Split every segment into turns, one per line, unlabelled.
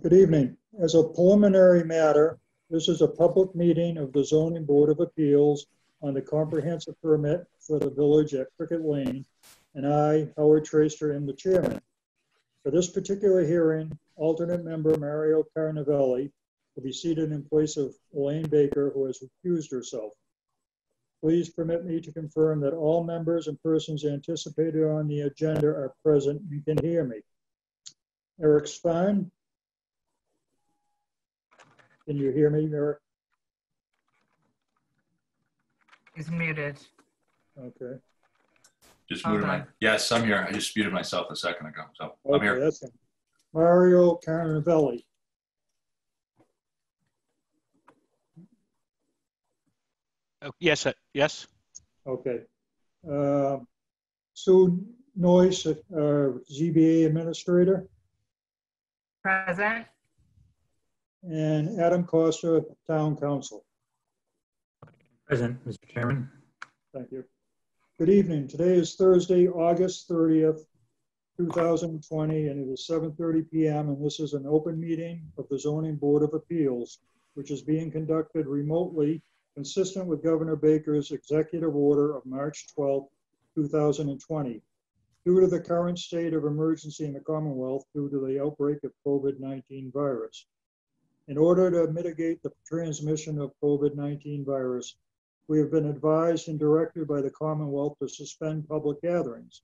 Good evening. As a preliminary matter, this is a public meeting of the Zoning Board of Appeals on the comprehensive permit for the village at Cricket Lane, and I, Howard Traster, am the chairman. For this particular hearing, alternate member Mario Carnavelli will be seated in place of Elaine Baker, who has recused herself. Please permit me to confirm that all members and persons anticipated on the agenda are present and can hear me. Eric Stein? Can you hear me, Eric?
He's muted.
Okay.
Just
Hold
muted my, yes, I'm here. I just muted myself a second ago, so I'm
Okay,
here.
that's him. Mario Carnavelli.
Oh, Yes, uh, yes.
Okay. Uh, Sue Noyce, uh, ZBA Administrator,
Present.
And Adam Costa, Town Counsel.
Present, Mr. Chairman.
Thank you. Good evening. Today is Thursday, August 30th, 2020, and it is 7:30 PM, and this is an open meeting of the Zoning Board of Appeals, which is being conducted remotely, consistent with Governor Baker's executive order of March 12th, 2020. Due to the current state of emergency in the Commonwealth due to the outbreak of COVID-19 virus. In order to mitigate the transmission of COVID-19 virus, we have been advised and directed by the Commonwealth to suspend public gatherings.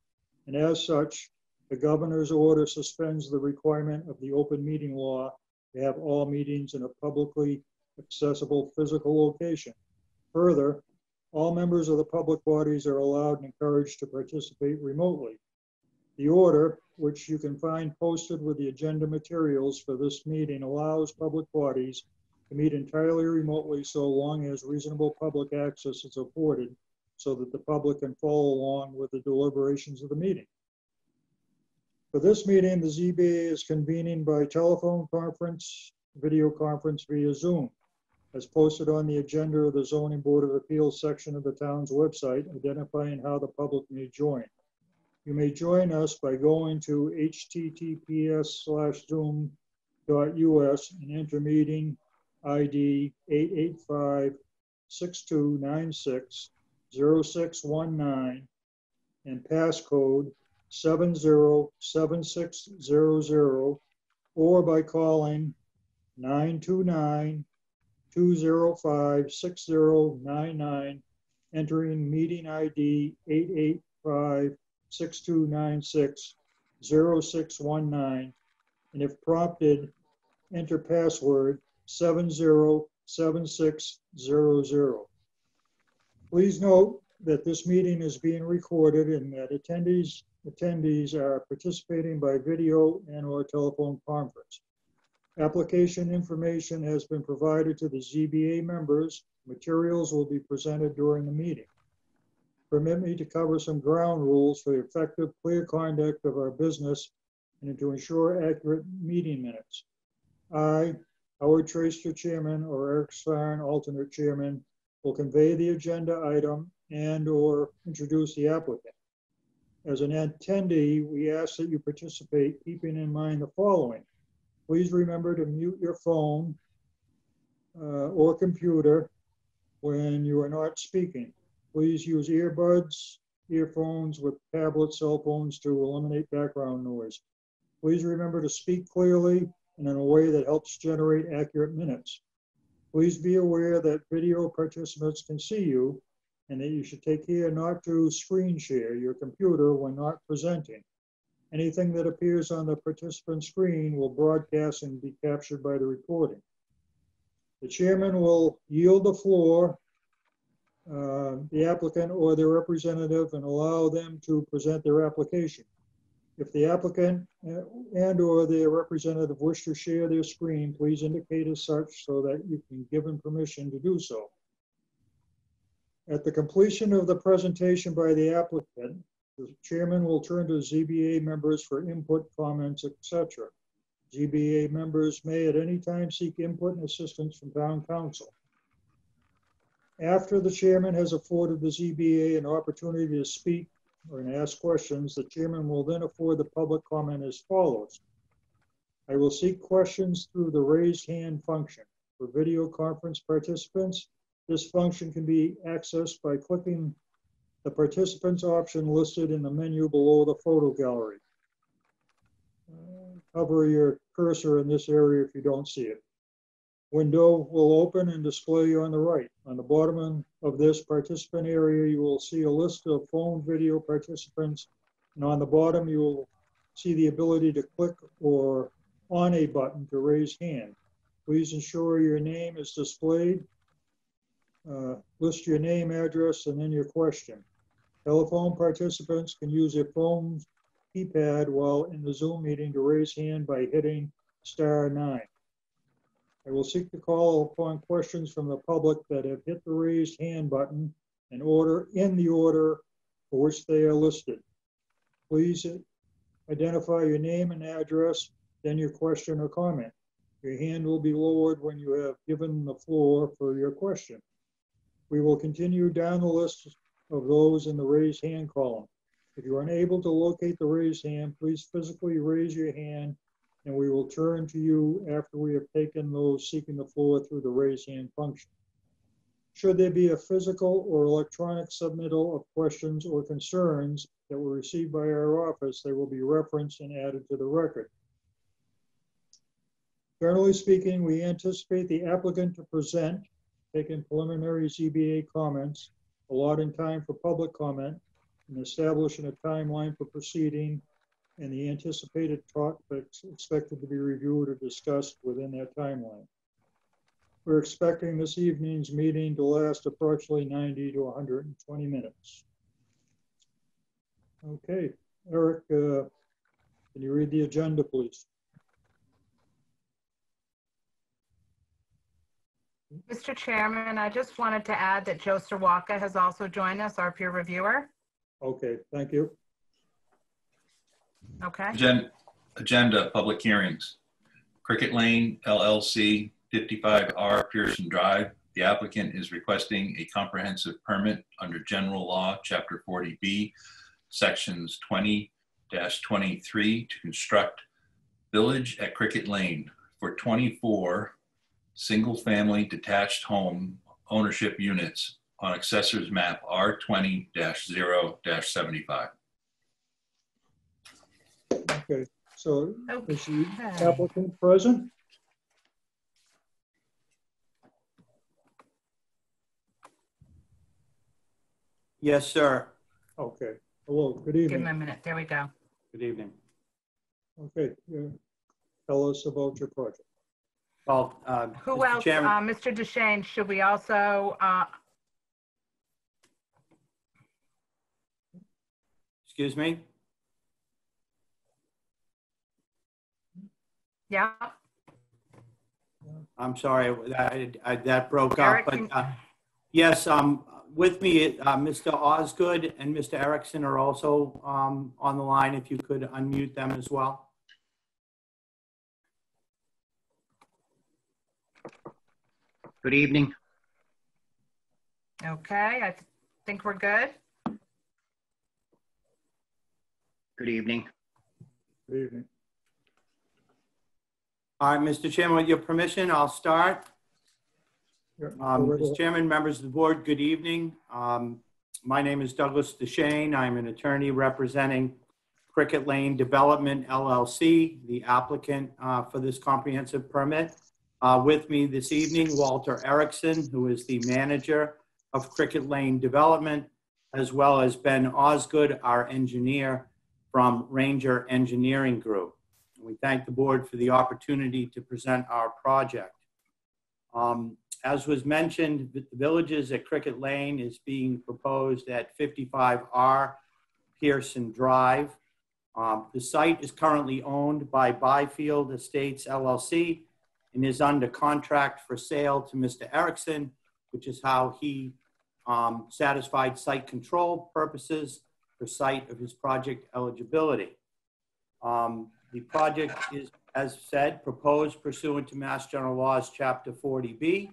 And as such, the governor's order suspends the requirement of the open meeting law to have all meetings in a publicly accessible physical location. Further, all members of the public bodies are allowed and encouraged to participate remotely. The order, which you can find posted with the agenda materials for this meeting, allows public bodies to meet entirely remotely so long as reasonable public access is afforded so that the public can follow along with the deliberations of the meeting. For this meeting, the ZBA is convening by telephone conference, video conference via Zoom, as posted on the agenda of the zoning board of appeals section of the town's website identifying how the public may join. You may join us by going to https slash zoom dot us and enter meeting ID 885-6296-0619 and passcode 707600 or by calling 929-205-6099, entering meeting ID 885-6296-0619, and if prompted, enter password 707600. Please note that this meeting is being recorded and that attendees, attendees are participating by video and or telephone conference. Application information has been provided to the ZBA members. Materials will be presented during the meeting. Permit me to cover some ground rules for the effective, clear conduct of our business and to ensure accurate meeting minutes. I, Howard Traster, Chairman, or Eric Stein, alternate chairman, will convey the agenda item and/or introduce the applicant. As an attendee, we ask that you participate, keeping in mind the following. Please remember to mute your phone uh, or computer when you are not speaking. Please use earbuds, earphones with tablet cell phones to eliminate background noise. Please remember to speak clearly and in a way that helps generate accurate minutes. Please be aware that video participants can see you and that you should take care not to screen share your computer when not presenting. Anything that appears on the participant screen will broadcast and be captured by the recording. The chairman will yield the floor, uh, the applicant or their representative and allow them to present their application. If the applicant uh, and/or their representative wish to share their screen, please indicate as such so that you can give them permission to do so. At the completion of the presentation by the applicant, the chairman will turn to ZBA members for input, comments, etc. ZBA members may at any time seek input and assistance from town counsel. After the chairman has afforded the ZBA an opportunity to speak or to ask questions, the chairman will then afford the public comment as follows. I will seek questions through the raised hand function. For video conference participants, this function can be accessed by clicking the participants option listed in the menu below the photo gallery. Uh, Hover your cursor in this area if you don't see it. Window will open and display you on the right. On the bottom of this participant area, you will see a list of phone video participants. And on the bottom, you will see the ability to click or on a button to raise hand. Please ensure your name is displayed. Uh, List your name, address, and then your question. Telephone participants can use their phone keypad while in the Zoom meeting to raise hand by hitting star nine. I will seek to call upon questions from the public that have hit the raised hand button in order, in the order for which they are listed. Please identify your name and address, then your question or comment. Your hand will be lowered when you have given the floor for your question. We will continue down the list of those in the raised hand column. If you are unable to locate the raised hand, please physically raise your hand and we will turn to you after we have taken those seeking the floor through the raise hand function. Should there be a physical or electronic submittal of questions or concerns that were received by our office, they will be referenced and added to the record. Generally speaking, we anticipate the applicant to present, taking preliminary ZBA comments, allotting time for public comment, and establishing a timeline for proceeding and the anticipated topics expected to be reviewed or discussed within that timeline. We're expecting this evening's meeting to last approximately 90 to 120 minutes. Okay, Eric, uh, can you read the agenda, please?
Mr. Chairman, I just wanted to add that Joe Serwatka has also joined us, our peer reviewer.
Okay, thank you.
Okay,
Agenda, agenda, public hearings. Cricket Lane LLC, 55R Pearson Drive. The applicant is requesting a comprehensive permit under general law, chapter 40B, sections 20-23 to construct village at Cricket Lane for 24 single-family detached home ownership units on accessors map R20-0-75.
Okay, so is the
Okay.
applicant present?
Yes, sir.
Okay, hello, good evening.
give him a minute. There we go.
Good evening.
Okay, yeah. tell us about your project.
Well, uh,
Who
Mr.
else?
Chairman,
Uh, Mr. Deschenes, should we also, uh,
excuse me?
Yeah?
I'm sorry, I- I- that broke
Eric,
up, but uh, yes, um, with me, uh, Mr. Osgood and Mr. Erickson are also um, on the line. If you could unmute them as well.
Good evening.
Okay, I think we're good.
Good evening.
Good evening.
All right, Mr. Chairman, with your permission, I'll start. Um, Mr. Chairman, members of the board, good evening. Um, My name is Douglas Deschenes. I'm an attorney representing Cricket Lane Development LLC, the applicant uh, for this comprehensive permit. Uh, With me this evening, Walter Erickson, who is the manager of Cricket Lane Development, as well as Ben Osgood, our engineer from Ranger Engineering Group. We thank the board for the opportunity to present our project. Um, As was mentioned, the villages at Cricket Lane is being proposed at 55R Pearson Drive. Um, The site is currently owned by Byfield Estates LLC and is under contract for sale to Mr. Erickson, which is how he um, satisfied site control purposes for site of his project eligibility. Um, The project is, as said, proposed pursuant to Mass General Laws, Chapter 40B.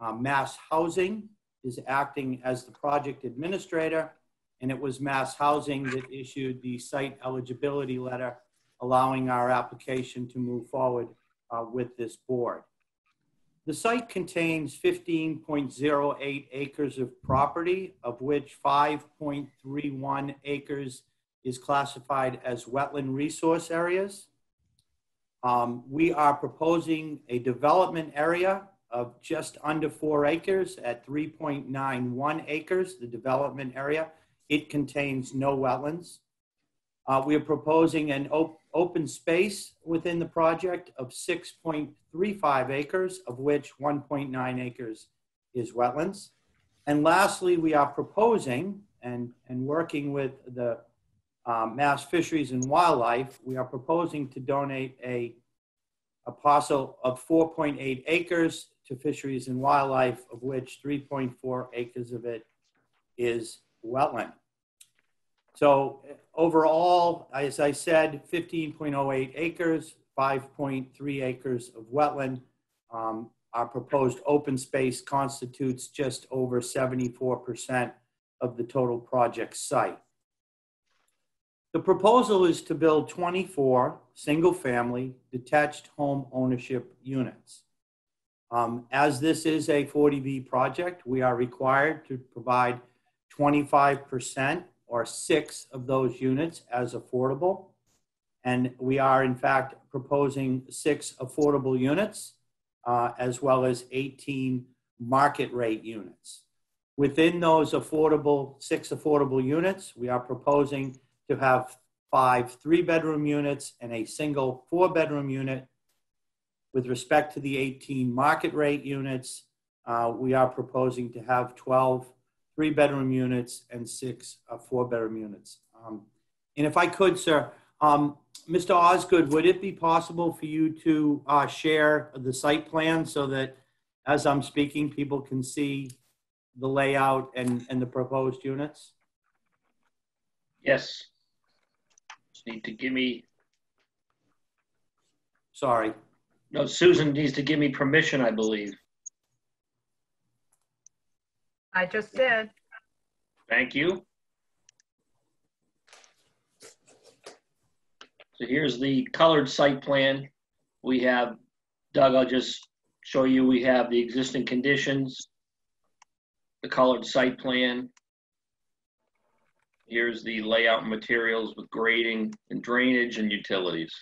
Uh, Mass Housing is acting as the project administrator, and it was Mass Housing that issued the site eligibility letter allowing our application to move forward uh, with this board. The site contains 15.08 acres of property, of which 5.31 acres is classified as wetland resource areas. Um, We are proposing a development area of just under four acres at 3.91 acres, the development area. It contains no wetlands. Uh, We are proposing an op- open space within the project of 6.35 acres, of which 1.9 acres is wetlands. And lastly, we are proposing and, and working with the um, Mass Fisheries and Wildlife, we are proposing to donate a, a parcel of 4.8 acres to Fisheries and Wildlife, of which 3.4 acres of it is wetland. So overall, as I said, 15.08 acres, 5.3 acres of wetland. Um, Our proposed open space constitutes just over 74% of the total project site. The proposal is to build 24 single-family detached home ownership units. Um, As this is a 40B project, we are required to provide 25% or six of those units as affordable. And we are in fact proposing six affordable units uh, as well as 18 market rate units. Within those affordable, six affordable units, we are proposing to have five three-bedroom units and a single four-bedroom unit. With respect to the 18 market rate units, uh, we are proposing to have 12 three-bedroom units and six uh, four-bedroom units. Um, And if I could, sir, um, Mr. Osgood, would it be possible for you to uh, share the site plan so that as I'm speaking, people can see the layout and, and the proposed units?
Yes. Just need to give me,
Sorry.
no, Susan needs to give me permission, I believe.
I just did.
Thank you. So here's the colored site plan. We have, Doug, I'll just show you, we have the existing conditions, the colored site plan. Here's the layout and materials with grading and drainage and utilities.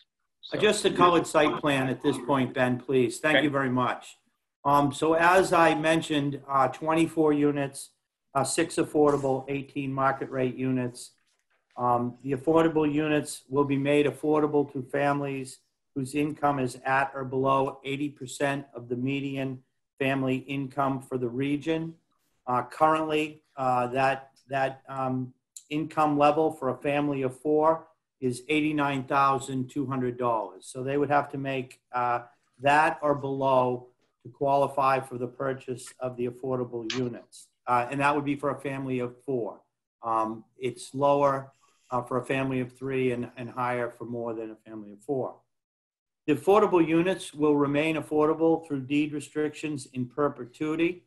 So-
Just the colored site plan at this point, Ben, please. Thank
Okay.
you very much. Um, So as I mentioned, uh, 24 units, uh, six affordable, 18 market rate units. Um, The affordable units will be made affordable to families whose income is at or below 80% of the median family income for the region. Uh, Currently, uh, that, that um, income level for a family of four is $89,200. So they would have to make uh, that or below to qualify for the purchase of the affordable units. Uh, And that would be for a family of four. Um, It's lower uh, for a family of three and, and higher for more than a family of four. The affordable units will remain affordable through deed restrictions in perpetuity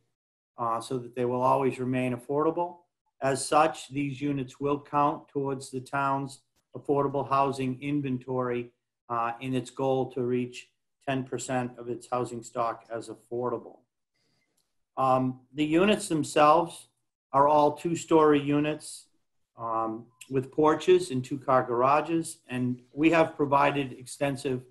uh, so that they will always remain affordable. As such, these units will count towards the town's affordable housing inventory uh, in its goal to reach 10% of its housing stock as affordable. Um, The units themselves are all two-story units um, with porches and two-car garages, and we have provided extensive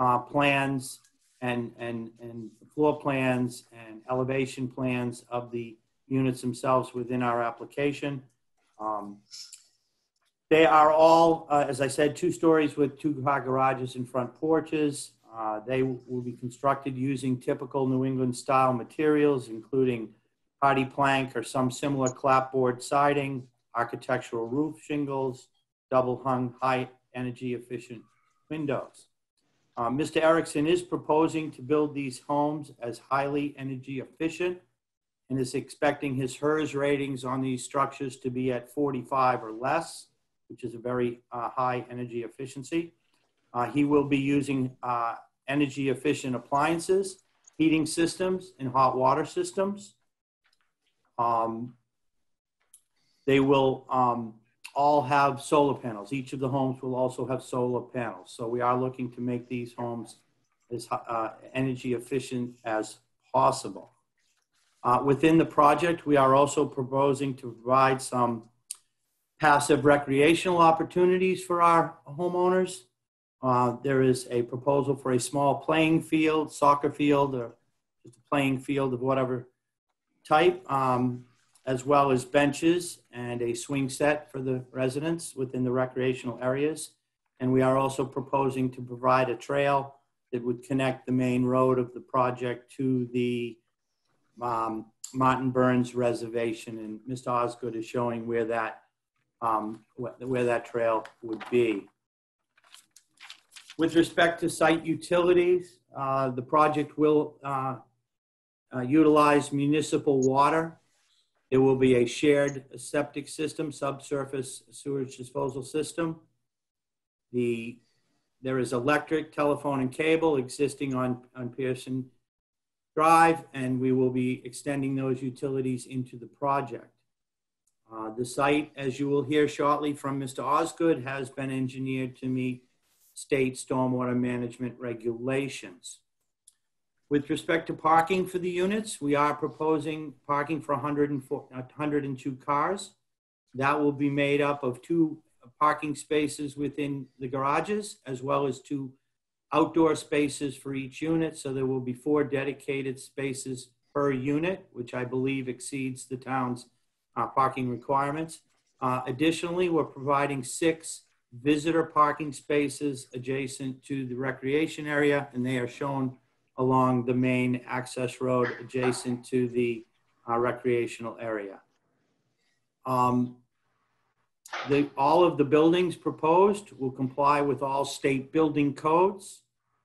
uh, plans and, and, and floor plans and elevation plans of the units themselves within our application. Um, They are all, uh, as I said, two stories with two-car garages and front porches. Uh, They will be constructed using typical New England-style materials, including HardiePlank or some similar clapboard siding, architectural roof shingles, double-hung, high-energy efficient windows. Uh, Mr. Erickson is proposing to build these homes as highly energy efficient and is expecting his HERS ratings on these structures to be at 45 or less, which is a very uh, high energy efficiency. Uh, He will be using uh, energy efficient appliances, heating systems, and hot water systems. Um, They will um, all have solar panels. Each of the homes will also have solar panels. So we are looking to make these homes as uh, energy efficient as possible. Uh, Within the project, we are also proposing to provide some passive recreational opportunities for our homeowners. Uh, There is a proposal for a small playing field, soccer field, or just a playing field of whatever type, um, as well as benches and a swing set for the residents within the recreational areas. And we are also proposing to provide a trail that would connect the main road of the project to the um, Martin Burns Reservation. And Mr. Osgood is showing where that, um, wh- where that trail would be. With respect to site utilities, uh, the project will uh, uh, utilize municipal water. There will be a shared septic system, subsurface sewage disposal system. The, there is electric, telephone, and cable existing on, on Pearson Drive, and we will be extending those utilities into the project. Uh, The site, as you will hear shortly from Mr. Osgood, has been engineered to meet state stormwater management regulations. With respect to parking for the units, we are proposing parking for 104 102 cars. That will be made up of two parking spaces within the garages, as well as two outdoor spaces for each unit. So there will be four dedicated spaces per unit, which I believe exceeds the town's uh, parking requirements. Uh, Additionally, we're providing six visitor parking spaces adjacent to the recreation area, and they are shown along the main access road adjacent to the uh, recreational area. Um, the, all of the buildings proposed will comply with all state building codes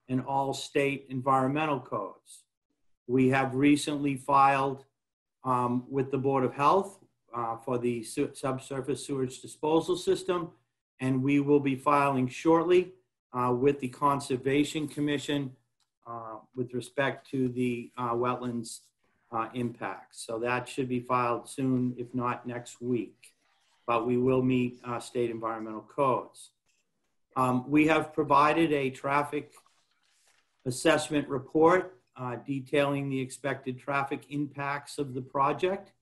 and all state environmental codes. We have recently filed um, with the Board of Health uh, for the su- subsurface sewage disposal system, and we will be filing shortly uh, with the Conservation Commission uh, with respect to the uh, wetlands uh, impacts. So that should be filed soon, if not next week. But we will meet uh, state environmental codes. Um, We have provided a traffic assessment report uh, detailing the expected traffic impacts of the project.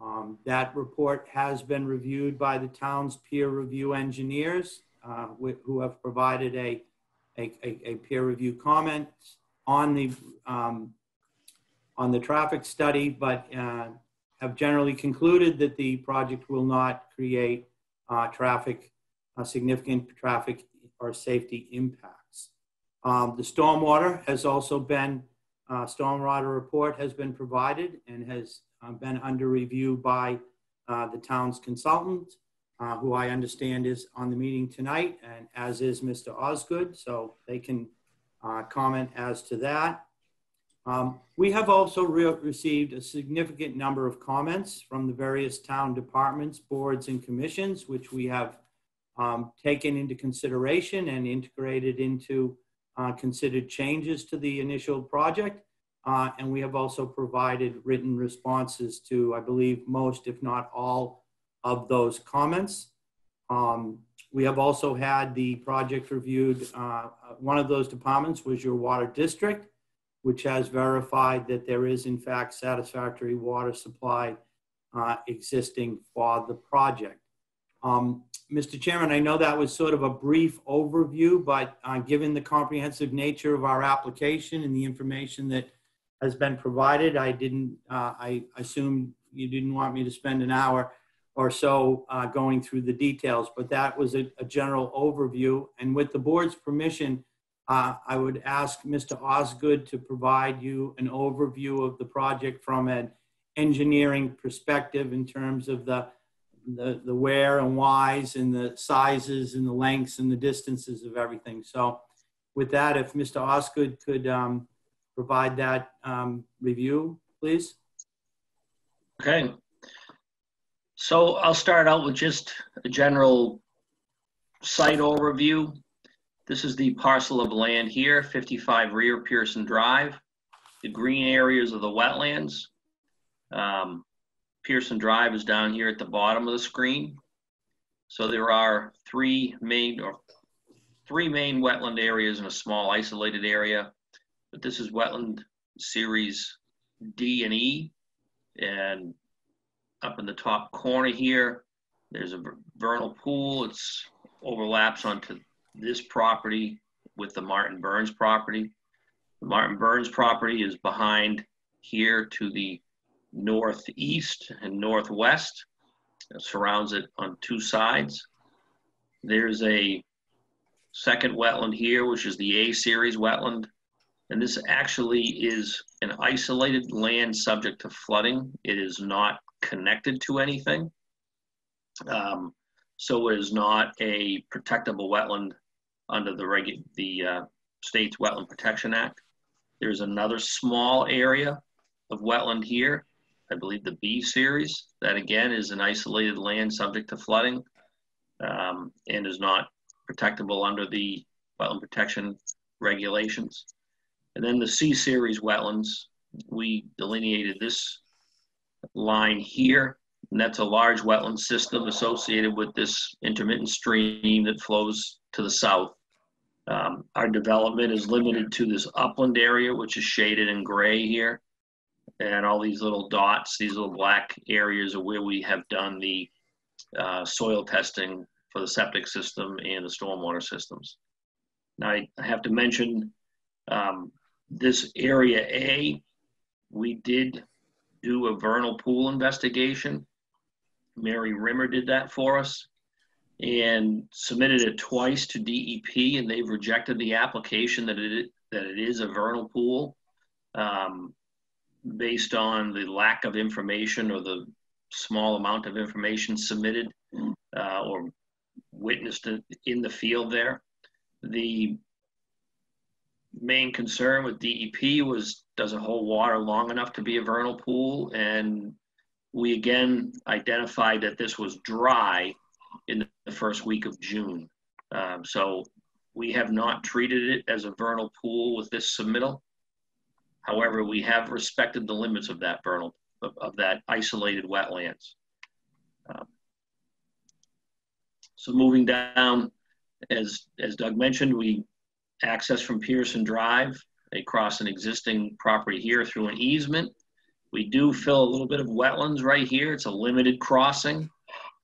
Um, That report has been reviewed by the town's peer review engineers, uh, wh- who have provided a, a, a- a peer review comment on the, um, on the traffic study, but uh, have generally concluded that the project will not create uh, traffic, uh, significant traffic or safety impacts. Um, The stormwater has also been, uh, stormwater report has been provided and has uh, been under review by uh, the town's consultant, uh, who I understand is on the meeting tonight, and as is Mr. Osgood, so they can comment as to that. Um, We have also re- received a significant number of comments from the various town departments, boards, and commissions, which we have um, taken into consideration and integrated into uh, considered changes to the initial project. Uh, And we have also provided written responses to, I believe, most, if not all, of those comments. Um, We have also had the project reviewed. uh, One of those departments was your water district, which has verified that there is in fact satisfactory water supply uh, existing for the project. Um, Mr. Chairman, I know that was sort of a brief overview, but uh, given the comprehensive nature of our application and the information that has been provided, I didn't, uh, I assumed you didn't want me to spend an hour or so uh, going through the details, but that was a, a general overview. And with the board's permission, uh, I would ask Mr. Osgood to provide you an overview of the project from an engineering perspective in terms of the, the, the where and whys and the sizes and the lengths and the distances of everything. So with that, if Mr. Osgood could um, provide that um, review, please.
Okay. So I'll start out with just a general site overview. This is the parcel of land here, 55 rear Pearson Drive. The green areas are the wetlands. Um, Pearson Drive is down here at the bottom of the screen. So there are three main or three main wetland areas and a small isolated area. But this is wetland series D and E. And up in the top corner here, there's a vernal pool. It's overlaps onto this property with the Martin Burns property. The Martin Burns property is behind here to the northeast and northwest. It surrounds it on two sides. There's a second wetland here, which is the A series wetland. And this actually is an isolated land subject to flooding. It is not connected to anything. Um, so it is not a protectable wetland under the regu, the uh, state's Wetland Protection Act. There's another small area of wetland here, I believe the B series, that again is an isolated land subject to flooding um, and is not protectable under the wetland protection regulations. And then the C series wetlands, we delineated this line here, and that's a large wetland system associated with this intermittent stream that flows to the south. Um, our development is limited to this upland area, which is shaded in gray here. And all these little dots, these little black areas are where we have done the uh, soil testing for the septic system and the stormwater systems. Now, I have to mention um, this area A, we did do a vernal pool investigation. Mary Rimmer did that for us and submitted it twice to DEP, and they've rejected the application that it that it is a vernal pool um, based on the lack of information or the small amount of information submitted uh, or witnessed in- in the field there. The main concern with DEP was does it hold water long enough to be a vernal pool? And we again identified that this was dry in the first week of June. Um, so we have not treated it as a vernal pool with this submittal. However, we have respected the limits of that vernal, of, of that isolated wetlands. Um, so moving down, as, as Doug mentioned, we access from Pearson Drive. They cross an existing property here through an easement. We do fill a little bit of wetlands right here. It's a limited crossing.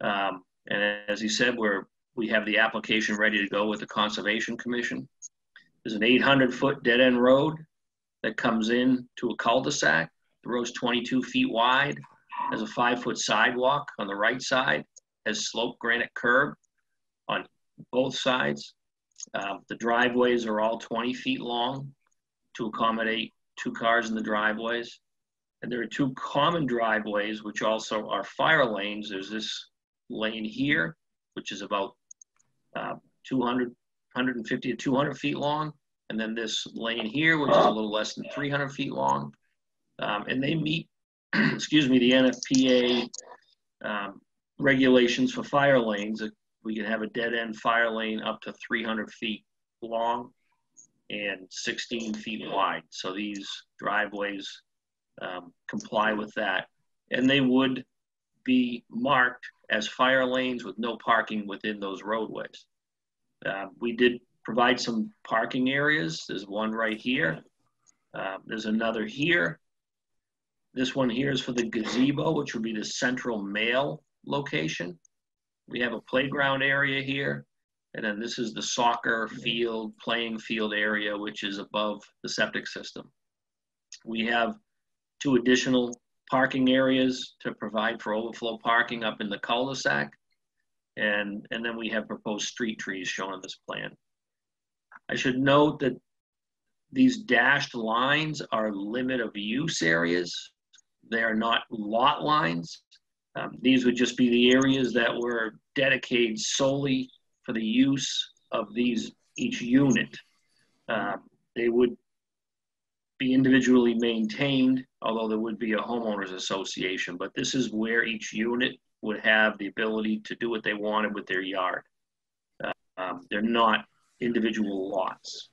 Um, and as he said, we're, we have the application ready to go with the Conservation Commission. There's an 800 foot dead end road that comes in to a cul-de-sac. The road's 22 feet wide, has a five foot sidewalk on the right side, has sloped granite curb on both sides. Uh, the driveways are all 20 feet long to accommodate two cars in the driveways. And there are two common driveways, which also are fire lanes. There's this lane here, which is about uh, 200, 150 to 200 feet long. And then this lane here, which is a little less than 300 feet long. Um, and they meet, excuse me, the NFPA um, regulations for fire lanes. We can have a dead end fire lane up to 300 feet long and 16 feet wide. So these driveways um, comply with that. And they would be marked as fire lanes with no parking within those roadways. Uh, we did provide some parking areas. There's one right here. Uh, there's another here. This one here is for the gazebo, which would be the central mail location. We have a playground area here. And then this is the soccer field, playing field area, which is above the septic system. We have two additional parking areas to provide for overflow parking up in the cul-de-sac. And, and then we have proposed street trees shown on this plan. I should note that these dashed lines are limit of use areas. They are not lot lines. Um, these would just be the areas that were dedicated solely for the use of these, each unit. Uh, They would be individually maintained, although there would be a homeowners association, but this is where each unit would have the ability to do what they wanted with their yard. Uh, um, They're not individual lots.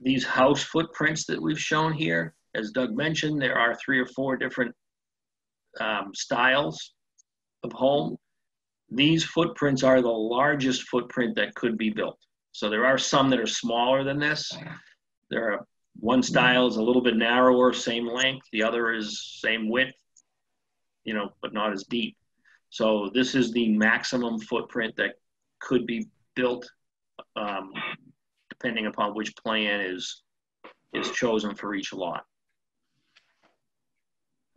These house footprints that we've shown here, as Doug mentioned, there are three or four different um, styles of home. These footprints are the largest footprint that could be built. So there are some that are smaller than this. There are one style is a little bit narrower, same length. The other is same width, you know, but not as deep. So this is the maximum footprint that could be built, um, depending upon which plan is is chosen for each lot.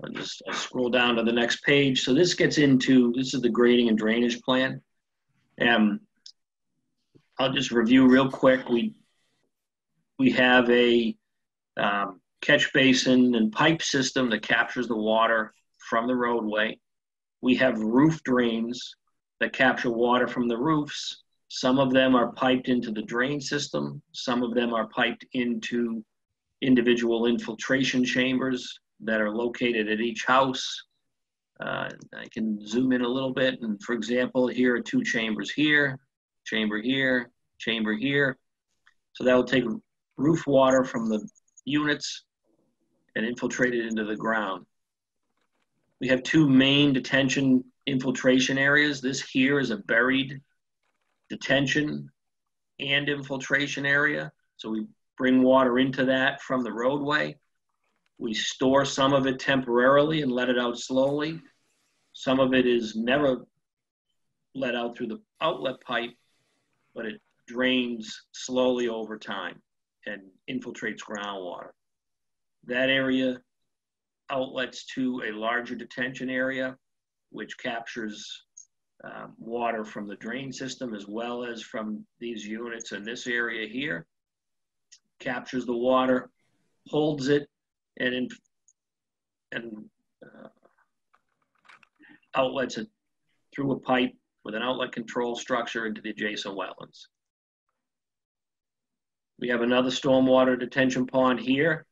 I'll just I'll scroll down to the next page. So this gets into this is the grading and drainage plan. Um, I'll just review real quick. We we have a um, catch basin and pipe system that captures the water from the roadway. We have roof drains that capture water from the roofs. Some of them are piped into the drain system. Some of them are piped into individual infiltration chambers that are located at each house. Uh, I can zoom in a little bit. And for example, here are two chambers here, chamber here, chamber here. So that will take roof water from the units and infiltrated into the ground. We have two main detention infiltration areas. This here is a buried detention and infiltration area. So we bring water into that from the roadway. We store some of it temporarily and let it out slowly. Some of it is never let out through the outlet pipe, but it drains slowly over time and infiltrates groundwater. That area outlets to a larger detention area, which captures um, water from the drain system as well as from these units in this area here. Captures the water, holds it, and in, and uh, outlets it through a pipe with an outlet control structure into the adjacent wetlands. We have another stormwater detention pond here.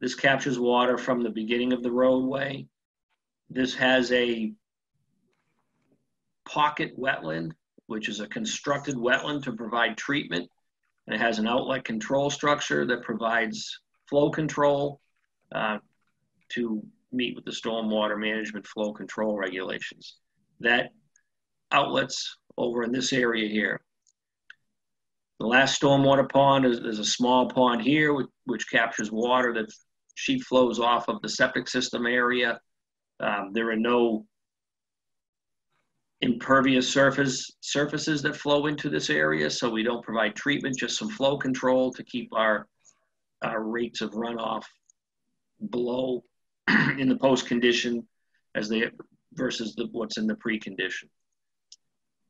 This captures water from the beginning of the roadway. This has a pocket wetland, which is a constructed wetland to provide treatment. And it has an outlet control structure that provides flow control uh, to meet with the stormwater management flow control regulations. That outlets over in this area here. The last stormwater pond is, is a small pond here, which, which, captures water that sheet flows off of the septic system area. Um, there are no impervious surface surfaces that flow into this area, so we don't provide treatment, just some flow control to keep our, our rates of runoff below in the post condition as they versus the, what's in the pre-condition.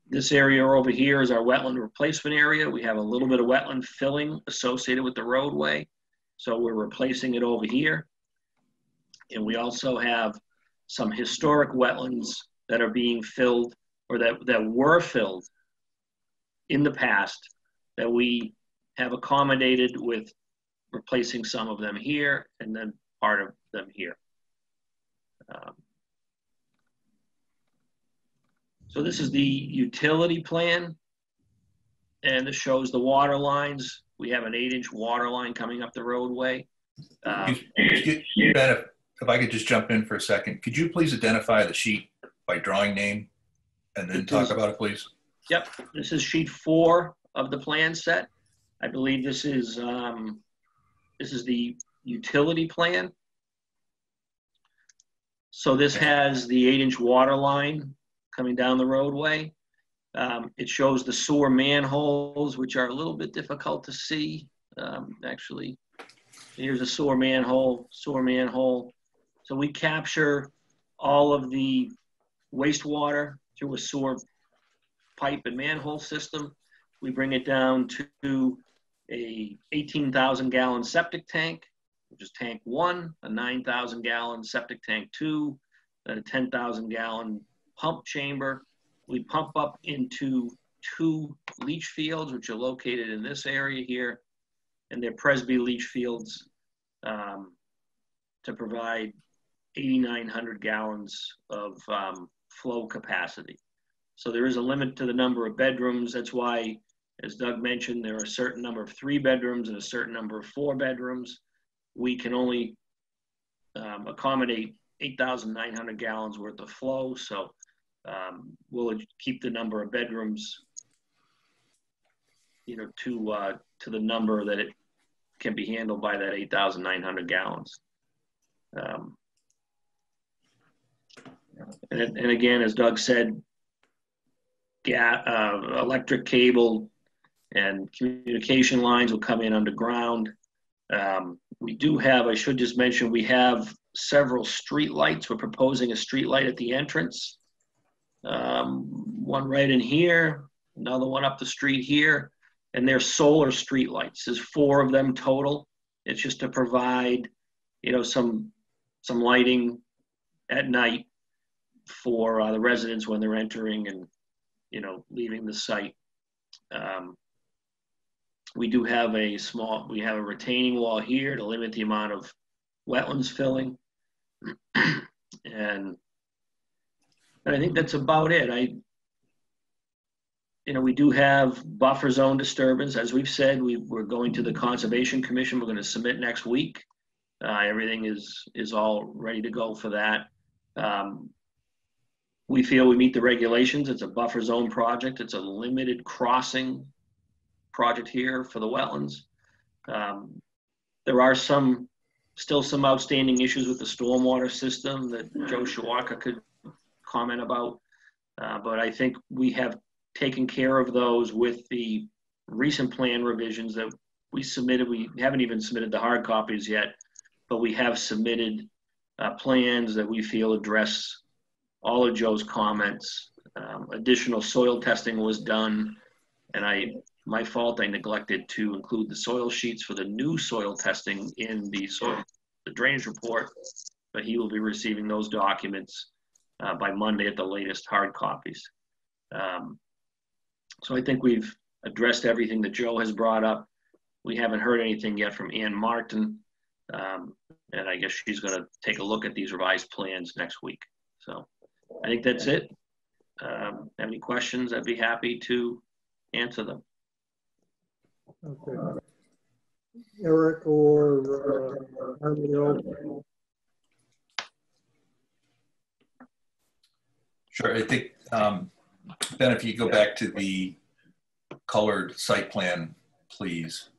This area over here is our wetland replacement area. We have a little bit of wetland filling associated with the roadway. So we're replacing it over here. And we also have some historic wetlands that are being filled or that, that were filled in the past that we have accommodated with replacing some of them here and then part of them here. Um, so this is the utility plan. And this shows the water lines. We have an eight inch water line coming up the roadway. Um,
if, if I could just jump in for a second, could you please identify the sheet by drawing name and then talk about it, please?
Yep, this is sheet four of the plan set. I believe this is um, this is the utility plan. So this has the eight inch water line coming down the roadway. Um, it shows the sewer manholes, which are a little bit difficult to see. Um, actually, here's a sewer manhole, sewer manhole. So we capture all of the wastewater through a sewer pipe and manhole system. We bring it down to a 18,000 gallon septic tank, which is tank one, a 9,000 gallon septic tank two, then a 10,000 gallon pump chamber. We pump up into two leach fields, which are located in this area here, and they're Presby leach fields um, to provide 8,900 gallons of um, flow capacity. So there is a limit to the number of bedrooms. That's why, as Doug mentioned, there are a certain number of three bedrooms and a certain number of four bedrooms. We can only um, accommodate 8,900 gallons worth of flow. So Um, We'll keep the number of bedrooms, you know, to, uh, to the number that it can be handled by that 8,900 gallons. Um, And, and again, as Doug said, uh, electric cable and communication lines will come in underground. Um, we do have, I should just mention, we have several street lights. We're proposing a street light at the entrance. Um, one right in here, another one up the street here, and they're solar street lights. There's four of them total. It's just to provide, you know, some some lighting at night for uh, the residents when they're entering and you know leaving the site. Um, we do have a small, we have a retaining wall here to limit the amount of wetlands filling. and, and I think that's about it. I, you know, we do have buffer zone disturbance. As we've said, we, we're going to the Conservation Commission. We're going to submit next week. Uh, everything is, is all ready to go for that. Um, we feel we meet the regulations. It's a buffer zone project. It's a limited crossing project here for the wetlands. Um, there are some, still some outstanding issues with the stormwater system that Joe Serwatka could comment about. Uh, but I think we have taken care of those with the recent plan revisions that we submitted. We haven't even submitted the hard copies yet, but we have submitted uh, plans that we feel address all of Joe's comments. Um, additional soil testing was done, and I my fault, I neglected to include the soil sheets for the new soil testing in the soil, the drainage report, but he will be receiving those documents uh, by Monday at the latest hard copies. Um, so I think we've addressed everything that Joe has brought up. We haven't heard anything yet from Ann Martin, um, and I guess she's going to take a look at these revised plans next week. So I think that's it. Um, any questions? I'd be happy to answer them.
Okay. Eric or uh,
Sure, I think, um, Ben, if you go back to the colored site plan, please.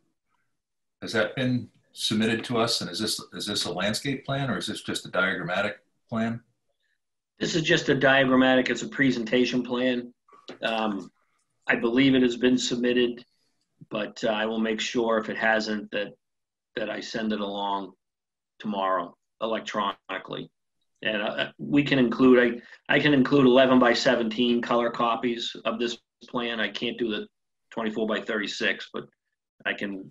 Has that been submitted to us and is this, is this a landscape plan or is this just a diagrammatic plan?
This is just a diagrammatic, it's a presentation plan. Um, I believe it has been submitted, but uh, I will make sure if it hasn't that, that I send it along tomorrow electronically. And uh, we can include, I, I can include 11 by 17 color copies of this plan. I can't do the 24 by 36, but I can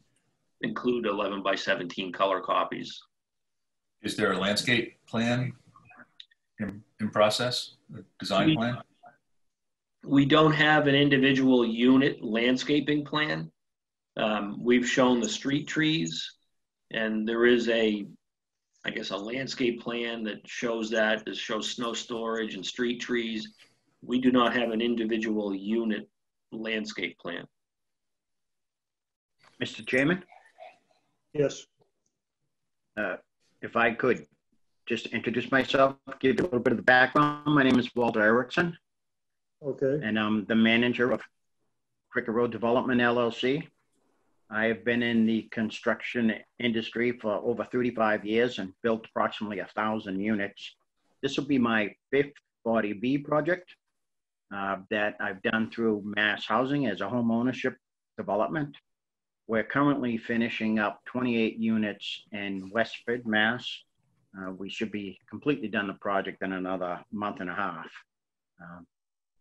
include 11 by 17 color copies.
Is there a landscape plan in, in process, a design
We-
plan?
We don't have an individual unit landscaping plan. Um, we've shown the street trees and there is a, I guess, a landscape plan that shows that, that shows snow storage and street trees. We do not have an individual unit landscape plan.
Mr. Chairman,
Yes, uh,
if I could just introduce myself, give you a little bit of the background. My name is Walter Erickson,
okay,
and I'm the manager of Cricket Road Development LLC. I have been in the construction industry for over 35 years and built approximately a thousand units. This will be my fifth 40B project uh, that I've done through Mass Housing as a home ownership development. We're currently finishing up 28 units in Westford, Mass. Uh, we should be completely done the project in another month and a half. Um,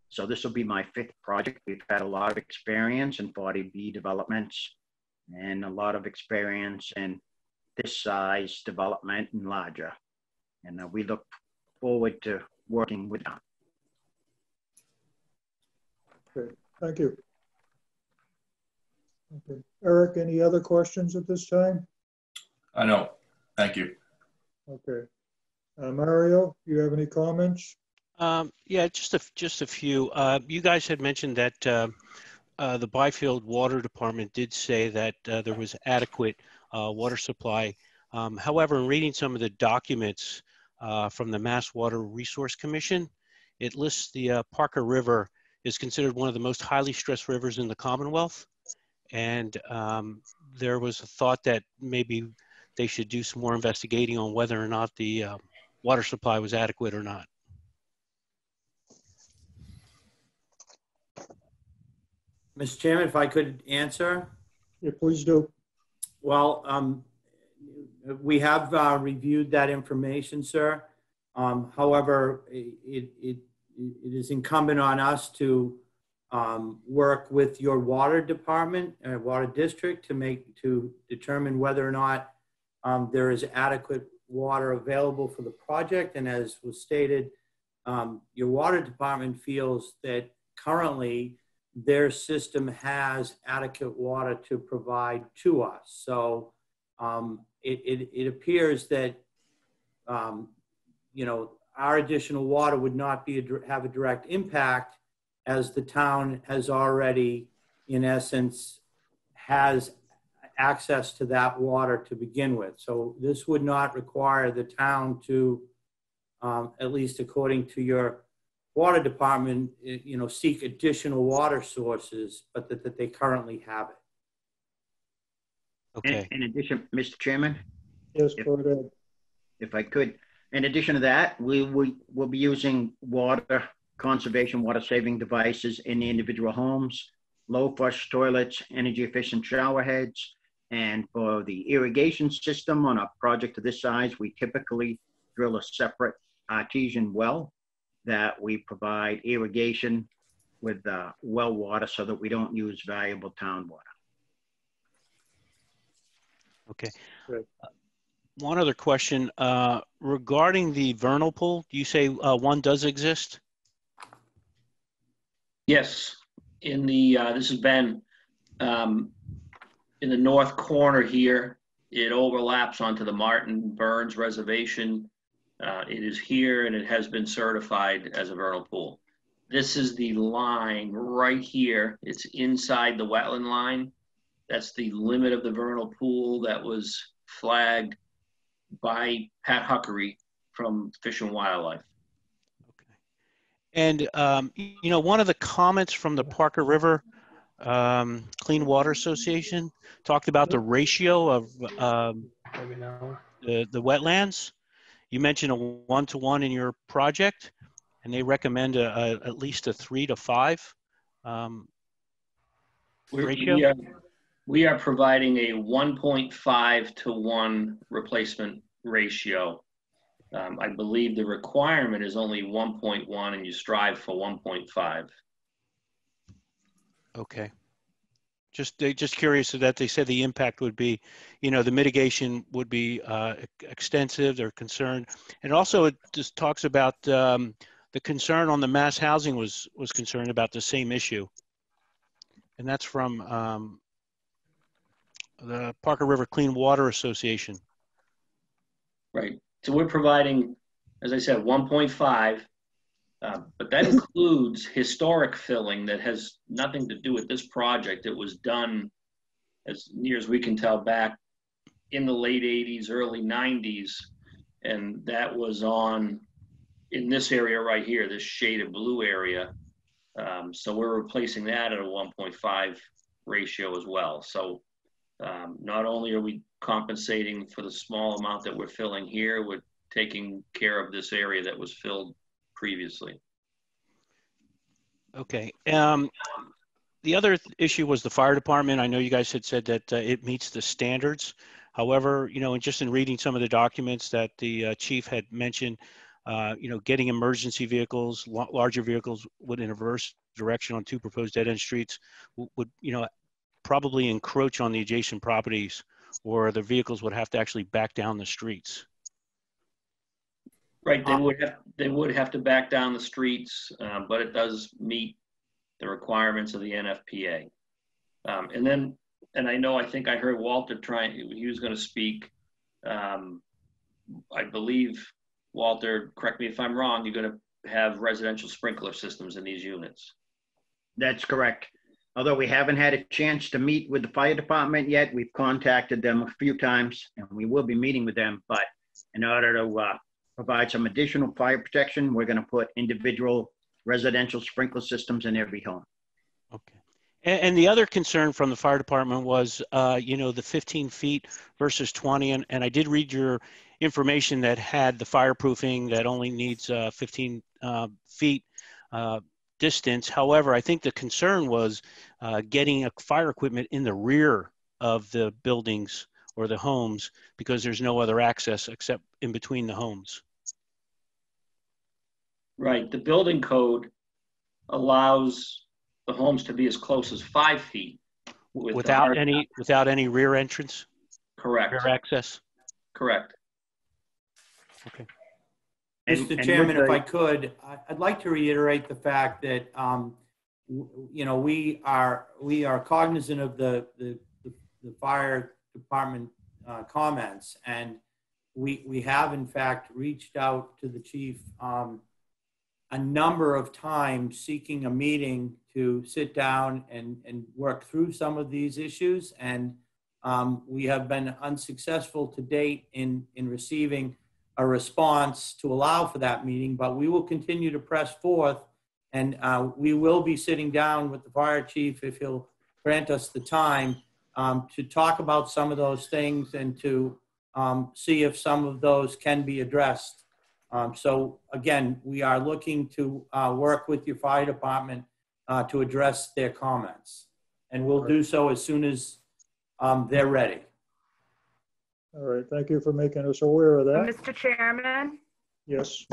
so this will be my fifth project. We've had a lot of experience in 40B developments and a lot of experience in this size development and larger. And uh, we look forward to working with them.
thank you. Okay, Eric, any other questions at this time?
I know, thank you.
Okay. Uh, Mario, do you have any comments?
Um, yeah, just a, just a few. Uh, you guys had mentioned that, uh, the Byfield Water Department did say that, uh, there was adequate, uh, water supply. Um, however, in reading some of the documents, uh, from the Mass Water Resource Commission, it lists the Parker River is considered one of the most highly stressed rivers in the Commonwealth. And um, there was a thought that maybe they should do some more investigating on whether or not the water supply was adequate or not.
Mr. Chairman, if I could answer?
Yeah, please do.
Well, um, we have uh, reviewed that information, sir. Um, However, it, it, it is incumbent on us to um, work with your water department, uh, water district to make, to determine whether or not um, there is adequate water available for the project. And as was stated, um, your water department feels that currently their system has adequate water to provide to us. So um, it, it, it appears that, um, you know, our additional water would not be, a have a direct impact as the town has already, in essence, has access to that water to begin with. So this would not require the town to, um, at least according to your water department, eh, you know, seek additional water sources, but that, that they currently have it.
Okay.
In in addition, Mr. Chairman,
Yes,
Yep.
go
if I could, in addition to that, we, we will be using water conservation, water saving devices in the individual homes, low flush toilets, energy efficient shower heads. And for the irrigation system on a project of this size, we typically drill a separate artesian well that we provide irrigation with uh, well water so that we don't use valuable town water.
Okay.
Good.
Uh, One other question uh, regarding the vernal pool. Do you say uh, one does exist?
Yes, in the, uh, this is Ben, um, in the north corner here, it overlaps onto the Martin Burns Reservation. Uh, it is here and it has been certified as a vernal pool. This is the line right here. It's inside the wetland line. That's the limit of the vernal pool that was flagged by Pat Huckery from Fish and Wildlife. Okay.
And, um, you know, one of the comments from the Parker River um, Clean Water Association talked about the ratio of um, the, the wetlands. You mentioned a one-to-one in your project, and they recommend a, a, at least a three to five. Um, Ratio?
We are, we are providing a 1.5 to 1 replacement ratio. Um, I believe the requirement is only 1.1 and you strive for 1.5.
Okay. Just, just curious that they said the impact would be, you know, the mitigation would be uh, extensive, they're concerned. And also it just talks about um, the concern on the mass housing was, was concerned about the same issue. And that's from um, the Parker River Clean Water Association.
Right. So we're providing, as I said, 1.5, uh, but that includes historic filling that has nothing to do with this project. It was done, as near as we can tell, back in the late 80s, early 90s, and that was on in this area right here, this shaded blue area. Um, so we're replacing that at a 1.5 ratio as well. So um, not only are we compensating for the small amount that we're filling here, we're taking care of this area that was filled previously.
Okay. Um, the other th- issue was the fire department. I know you guys had said that uh, it meets the standards. However, you know, and just in reading some of the documents that the uh, chief had mentioned, uh, you know, getting emergency vehicles, la- larger vehicles would in reverse direction on two proposed dead end streets would, you know, probably encroach on the adjacent properties or the vehicles would have to actually back down the streets.
Right, they would have, they would have to back down the streets, um, but it does meet the requirements of the NFPA. Um, and then, and I know, I think I heard Walter trying, he was gonna speak. Um, I believe, Walter, correct me if I'm wrong, you're gonna have residential sprinkler systems in these units.
That's correct. Although we haven't had a chance to meet with the fire department yet, we've contacted them a few times and we will be meeting with them. But in order to uh, provide some additional fire protection, we're going to put individual residential sprinkler systems in every home.
Okay. And, and the other concern from the fire department was, uh, you know, the 15 feet versus 20. And, and I did read your information that had the fireproofing that only needs uh, 15 uh, feet uh, distance. However, I think the concern was uh, getting a fire equipment in the rear of the buildings or the homes because there's no other access except in between the homes.
Right, the building code allows the homes to be as close as five feet. with
Without
hard-
any, without any rear entrance,
Correct,
rear access?
correct.
And-
Mr.
and
Chairman,
with
if
the-
I could, I- I'd like to reiterate the fact that, um, w- you know, we are, we are cognizant of the, the, the fire department uh, comments. And we, we have in fact reached out to the chief um, a number of times seeking a meeting to sit down and, and work through some of these issues. And um, we have been unsuccessful to date in, in receiving a response to allow for that meeting, but we will continue to press forth. And uh, we will be sitting down with the fire chief if he'll grant us the time um, to talk about some of those things and to um, see if some of those can be addressed. Um, so again, we are looking to uh, work with your fire department uh, to address their comments. And we'll do so as soon as um, they're ready.
All right, thank you for making us aware of that.
Mr. Chairman,
Yes,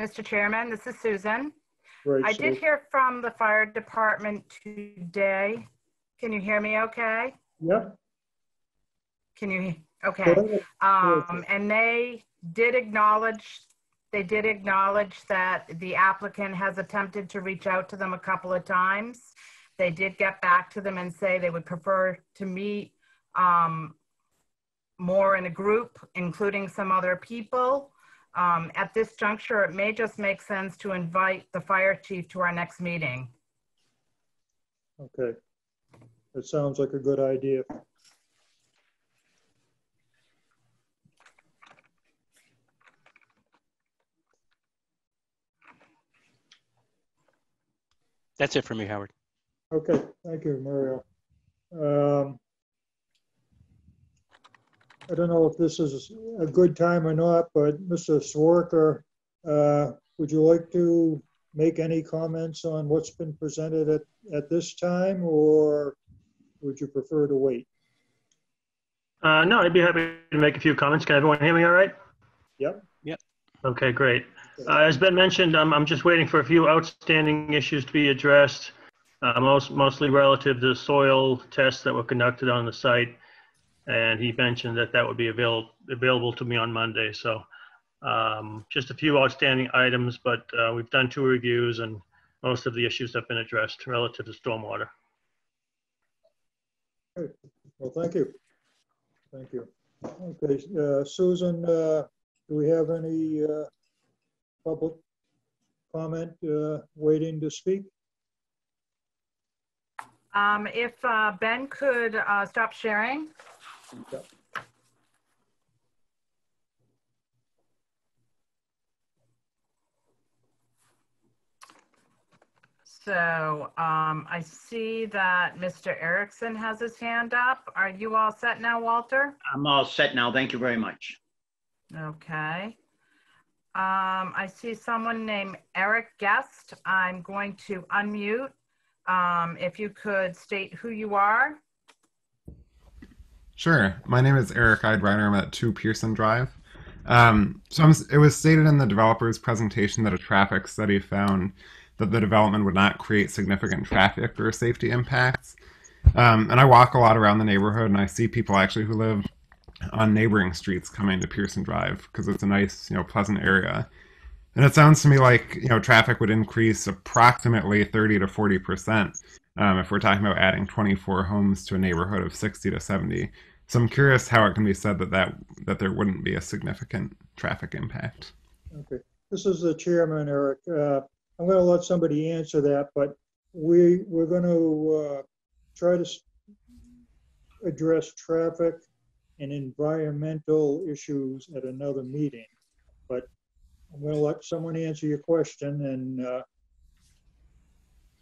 Mr. Chairman, this is Susan.
right.
I
so-
did hear from the fire department today. Can you hear me okay?
Yep.
Can you, okay. Um, and they did acknowledge, they did acknowledge that the applicant has attempted to reach out to them a couple of times. They did get back to them and say they would prefer to meet, um, more in a group, including some other people. Um, at this juncture, it may just make sense to invite the fire chief to our next meeting.
Okay. That sounds like a good idea.
That's it for me, Howard.
Okay, thank you, Mario. Um, I don't know if this is a good time or not, but Mr. Serwatka, uh, would you like to make any comments on what's been presented at, at this time, or would you prefer to wait?
Uh, no, I'd be happy to make a few comments. Can everyone hear me all right?
Yep.
Yep.
Okay, great. Uh, as Ben mentioned, I'm, I'm just waiting for a few outstanding issues to be addressed, uh, most, mostly relative to soil tests that were conducted on the site. And he mentioned that that would be available, available to me on Monday. So um, just a few outstanding items, but uh, we've done two reviews and most of the issues have been addressed relative to stormwater.
Well, thank you. Thank you. Okay, uh, Susan, uh, do we have any uh, public comment uh, waiting to speak?
Um, if, uh, Ben could, uh, stop sharing.
Yep.
So, um, I see that Mr. Erickson has his hand up. Are you all set now, Walter?
I'm all set now. Thank you very much.
Okay. Um, I see someone named Eric Guest. I'm going to unmute. Um, if you could state who you are.
Sure. My name is Eric Eidrider. I'm at 2 Pearson Drive. Um, so I'm, it was stated in the developer's presentation that a traffic study found that the development would not create significant traffic or safety impacts. Um, and I walk a lot around the neighborhood and I see people actually who live on neighboring streets coming to Pearson Drive because it's a nice, you know, pleasant area. And it sounds to me like, you know, traffic would increase approximately 30 to 40% um, if we're talking about adding 24 homes to a neighborhood of 60 to 70. So I'm curious how it can be said that that, that there wouldn't be a significant traffic impact.
Okay, this is the chairman, Eric. Uh, I'm going to let somebody answer that, but we, we're going to uh, try to address traffic and environmental issues at another meeting. But I'm going to let someone answer your question and uh,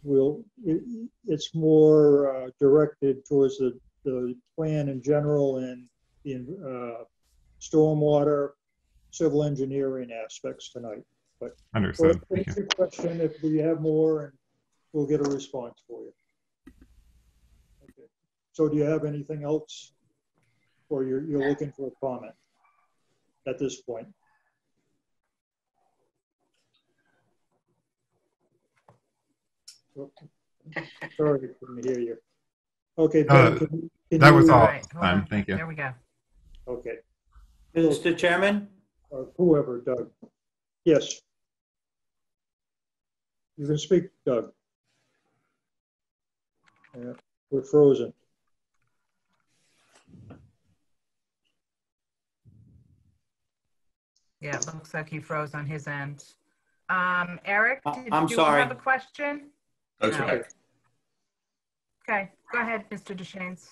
we'll, it, it's more uh, directed towards the, the plan in general and in uh, stormwater, civil engineering aspects tonight. So
Understood. Thank
it's
you.
a question, if we have more, and we'll get a response for you. Okay. So do you have anything else? Or you're, you're looking for a comment at this point? Sorry, couldn't hear you. Okay. Ben,
Uh,
can can
That was
you,
all.
uh,
right, hold on.
thank you.
There we go.
Okay,
Mr. Chairman?
or whoever, Doug. Yes. You can speak, Doug. Yeah, We're frozen.
Yeah, it looks like he froze on his end. Um, Eric, did
I'm
you
sorry.
have a question?
That's
No.
right.
Okay, go ahead, Mr. Deschenes.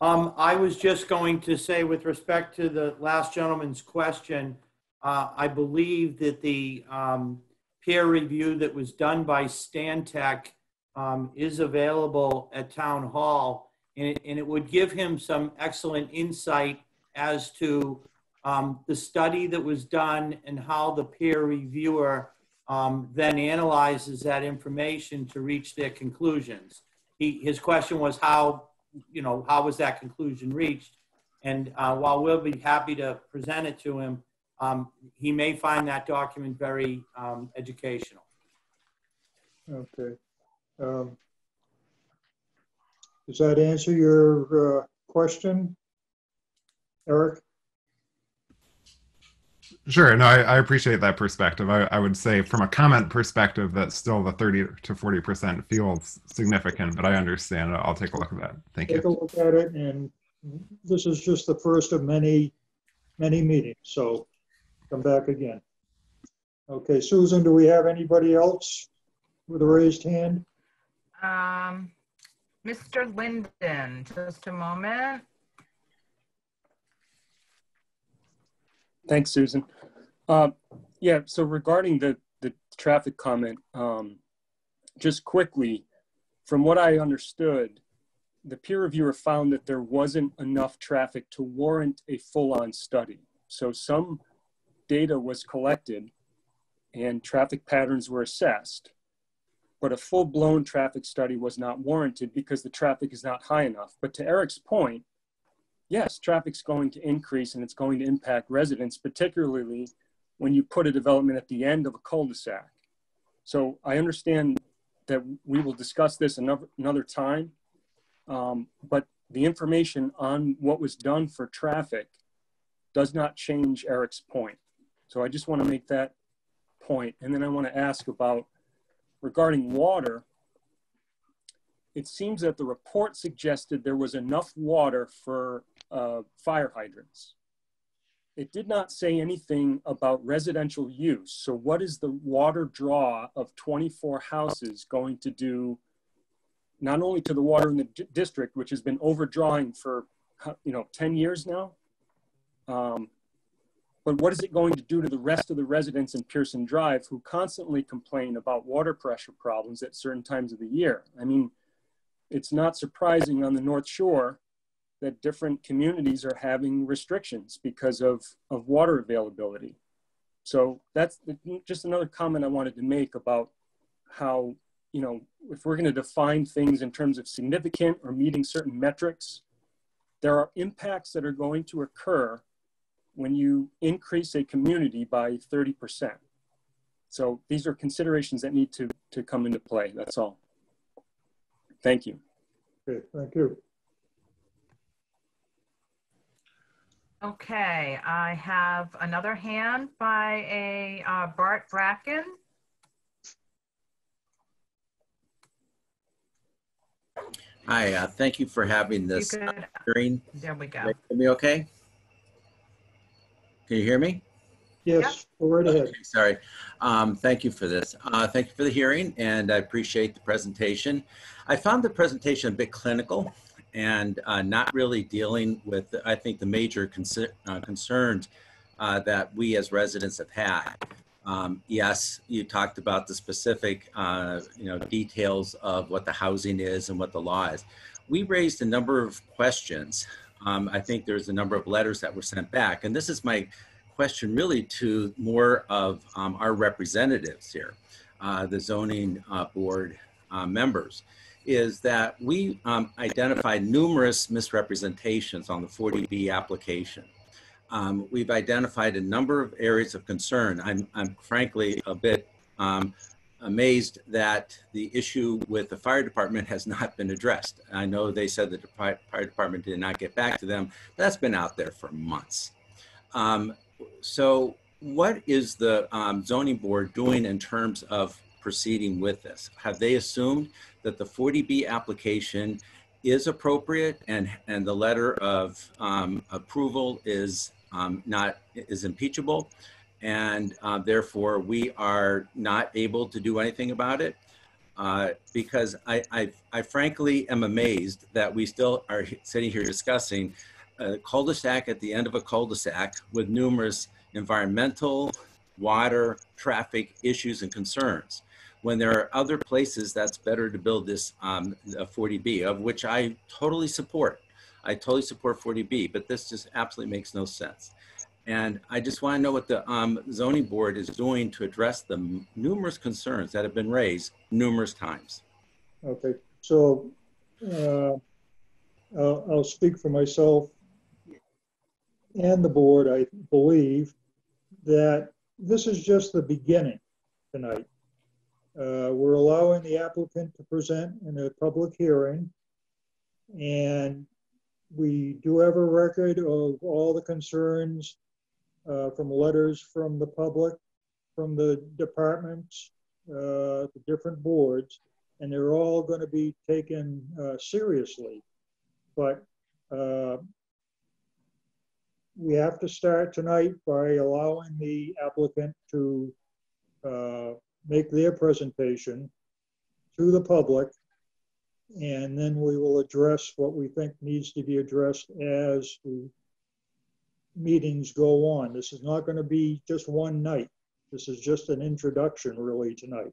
Um, I was just going to say with respect to the last gentleman's question, uh, I believe that the, um, peer review that was done by Stantec, um, is available at Town Hall. And it, and it would give him some excellent insight as to, um, the study that was done and how the peer reviewer, um, then analyzes that information to reach their conclusions. He, his question was how you know, how was that conclusion reached? And uh, while we'll be happy to present it to him, um, he may find that document very um, educational.
Okay. Um, Does that answer your uh, question, Eric?
Sure. No, I, I appreciate that perspective. I, I would say from a comment perspective that still the 30 to 40% feels significant, but I understand. I'll take a look at that. Thank you.
Take a look at it, and this is just the first of many, many meetings, so come back again. Okay, Susan, do we have anybody else with a raised hand?
Um, Mr. Linden, just a moment.
Thanks, Susan. Uh, Yeah, so regarding the, the traffic comment, um, just quickly, from what I understood, the peer reviewer found that there wasn't enough traffic to warrant a full-on study. So some data was collected and traffic patterns were assessed, but a full-blown traffic study was not warranted because the traffic is not high enough. But to Eric's point, yes, traffic's going to increase and it's going to impact residents, particularly when you put a development at the end of a cul-de-sac. So I understand that we will discuss this another, another time. Um, but the information on what was done for traffic does not change Eric's point. So I just want to make that point. And then I want to ask about regarding water. It seems that the report suggested there was enough water for uh, fire hydrants. It did not say anything about residential use. So what is the water draw of 24 houses going to do not only to the water in the district, which has been overdrawing for, you know, 10 years now, um, but what is it going to do to the rest of the residents in Pearson Drive who constantly complain about water pressure problems at certain times of the year? I mean, it's not surprising on the North Shore that different communities are having restrictions because of, of water availability. So that's just another comment I wanted to make about how, you know, if we're going to define things in terms of significant or meeting certain metrics, there are impacts that are going to occur when you increase a community by 30%. So these are considerations that need to, to come into play. That's all. Thank you.
Okay, thank you.
Okay, I have another hand by a uh, Bart Bracken.
Hi, uh, thank you for having
You
this
could,
hearing.
there we go.
Can you hear me okay? Can you hear me?
Yes, go right ahead.
Okay, Sorry. Um, Thank you for this. Uh, Thank you for the hearing, and I appreciate the presentation. I found the presentation a bit clinical and uh, not really dealing with, I think, the major concer- uh, concerns uh, that we as residents have had. Um, yes, you talked about the specific, uh, you know, details of what the housing is and what the law is. We raised a number of questions. Um, I think there's a number of letters that were sent back, and this is my question really to more of um, our representatives here, uh, the zoning uh, board uh, members, is that we um, identified numerous misrepresentations on the 40B application. Um, we've identified a number of areas of concern. I'm, I'm frankly a bit um, amazed that the issue with the fire department has not been addressed. I know they said the fire department did not get back to them. That's been out there for months. Um, so what is the um, zoning board doing in terms of proceeding with this? Have they assumed that the 40B application is appropriate and, and the letter of um, approval is um, not, is impeachable? And uh, therefore we are not able to do anything about it? Uh, because I, I, I frankly am amazed that we still are sitting here discussing a cul-de-sac at the end of a cul-de-sac with numerous environmental, water, traffic issues and concerns. When there are other places that's better to build this um, 40B, of which I totally support. I totally support 40B, but this just absolutely makes no sense. And I just want to know what the um, zoning board is doing to address the numerous concerns that have been raised numerous times.
Okay, so uh, I'll, I'll speak for myself and the board, I believe, that this is just the beginning tonight. Uh, we're allowing the applicant to present in a public hearing. And we do have a record of all the concerns uh, from letters from the public, from the departments, uh, the different boards, and they're all going to be taken uh, seriously. But uh, we have to start tonight by allowing the applicant to uh, make their presentation to the public. And then we will address what we think needs to be addressed as the meetings go on. This is not going to be just one night. This is just an introduction really tonight.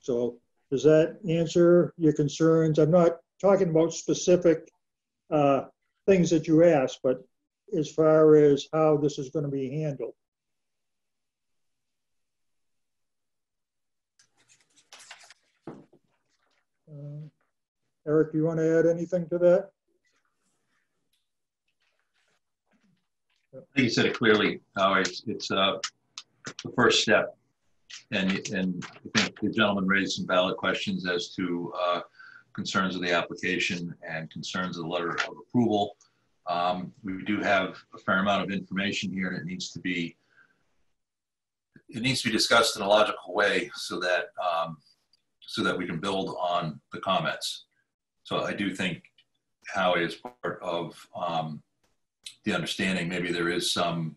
So does that answer your concerns? I'm not talking about specific uh, things that you asked, but as far as how this is going to be handled. Uh, Eric, do you want to add anything to that?
I think you said it clearly, Howard. It's, it's uh, the first step. And, and I think the gentleman raised some valid questions as to uh, concerns of the application and concerns of the letter of approval. Um, we do have a fair amount of information here and it needs to be it needs to be discussed in a logical way so that um, so that we can build on the comments. So I do think Howie is part of um, the understanding maybe there is some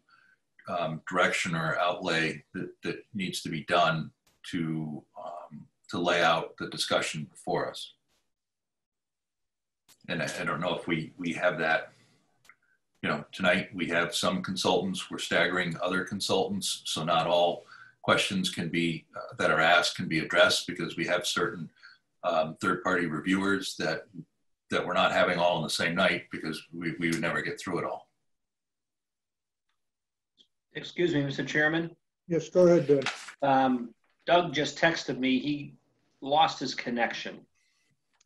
um, direction or outlay that, that needs to be done to um, to lay out the discussion before us. And I, I don't know if we we have that you know, tonight we have some consultants, we're staggering other consultants, so not all questions can be, uh, that are asked can be addressed because we have certain um, third-party reviewers that, that we're not having all on the same night because we, we would never get through it all.
Excuse me, Mr. Chairman.
Yes, go ahead, Ben.
Um, Doug just texted me. He lost his connection.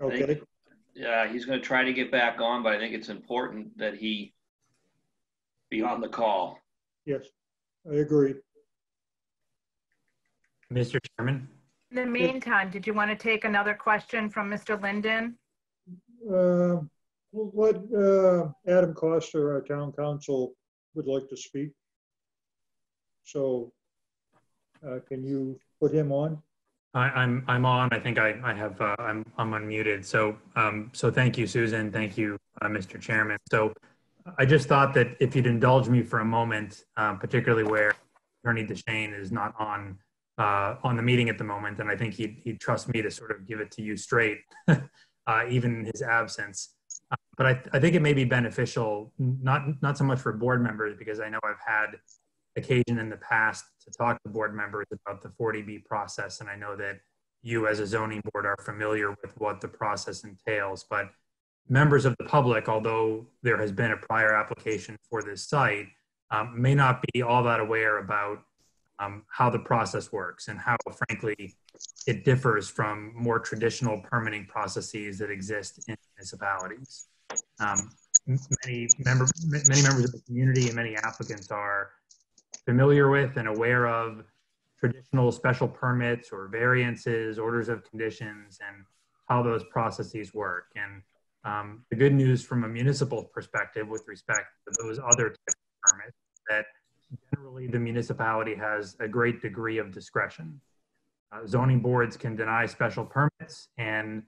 Okay.
Yeah, uh, he's going to try to get back on, but I think it's important that he be on the call.
Yes, I agree.
Mr. Chairman?
In the meantime, did you want to take another question from Mr. Linden?
Uh, uh, Adam Costa, our town counsel, would like to speak. So uh, can you put him on?
I, I'm I'm on. I think I I have uh, I'm I'm unmuted. So um so thank you, Susan. Thank you, uh, Mr. Chairman. So I just thought that if you'd indulge me for a moment, um, particularly where Attorney Deschenes is not on uh, on the meeting at the moment, and I think he'd, he'd trust me to sort of give it to you straight, uh, even in his absence. Uh, but I, I think it may be beneficial, not not so much for board members, because I know I've had occasion in the past to talk to board members about the 40B process, and I know that you as a zoning board are familiar with what the process entails, but members of the public, although there has been a prior application for this site, um, may not be all that aware about um, how the process works and how, frankly, it differs from more traditional permitting processes that exist in municipalities. Um, many, member, many members of the community and many applicants are familiar with and aware of traditional special permits or variances, orders of conditions, and how those processes work. And um, the good news from a municipal perspective with respect to those other types of permits that generally the municipality has a great degree of discretion. Uh, zoning boards can deny special permits and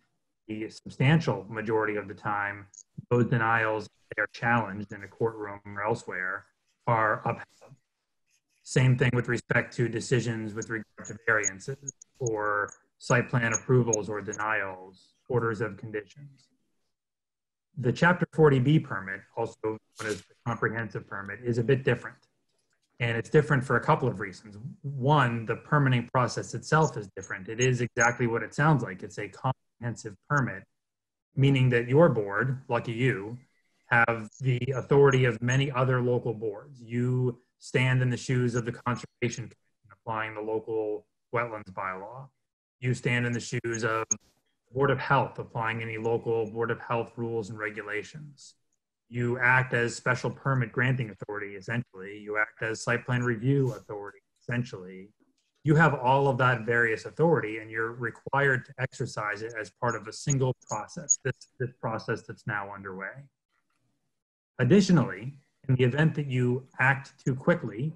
the substantial majority of the time, those denials they are challenged in a courtroom or elsewhere are upheld. Same thing with respect to decisions with regard to variances or site plan approvals or denials, orders of conditions. The Chapter 40B permit, also known as the comprehensive permit, is a bit different. And it's different for a couple of reasons. One, the permitting process itself is different. It is exactly what it sounds like. It's a comprehensive permit, meaning that your board, lucky you, have the authority of many other local boards. You stand in the shoes of the Conservation Commission applying the local wetlands bylaw. You stand in the shoes of Board of Health applying any local Board of Health rules and regulations you act as special permit granting authority, essentially. You act as site plan review authority, essentially. You have all of that various authority and you're required to exercise it as part of a single process, this, this process that's now underway. Additionally, in the event that you act too quickly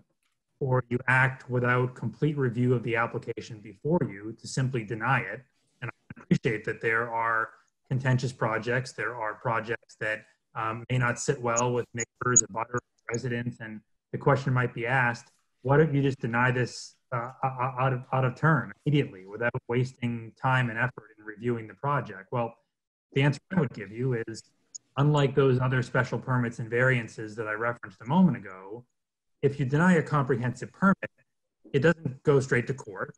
or you act without complete review of the application before you to simply deny it, and I appreciate that there are contentious projects, there are projects that um, may not sit well with neighbors and butters, residents, and the question might be asked, why don't you just deny this uh, out, of, out of turn immediately without wasting time and effort in reviewing the project? Well, the answer I would give you is, unlike those other special permits and variances that I referenced a moment ago, if you deny a comprehensive permit, it doesn't go straight to court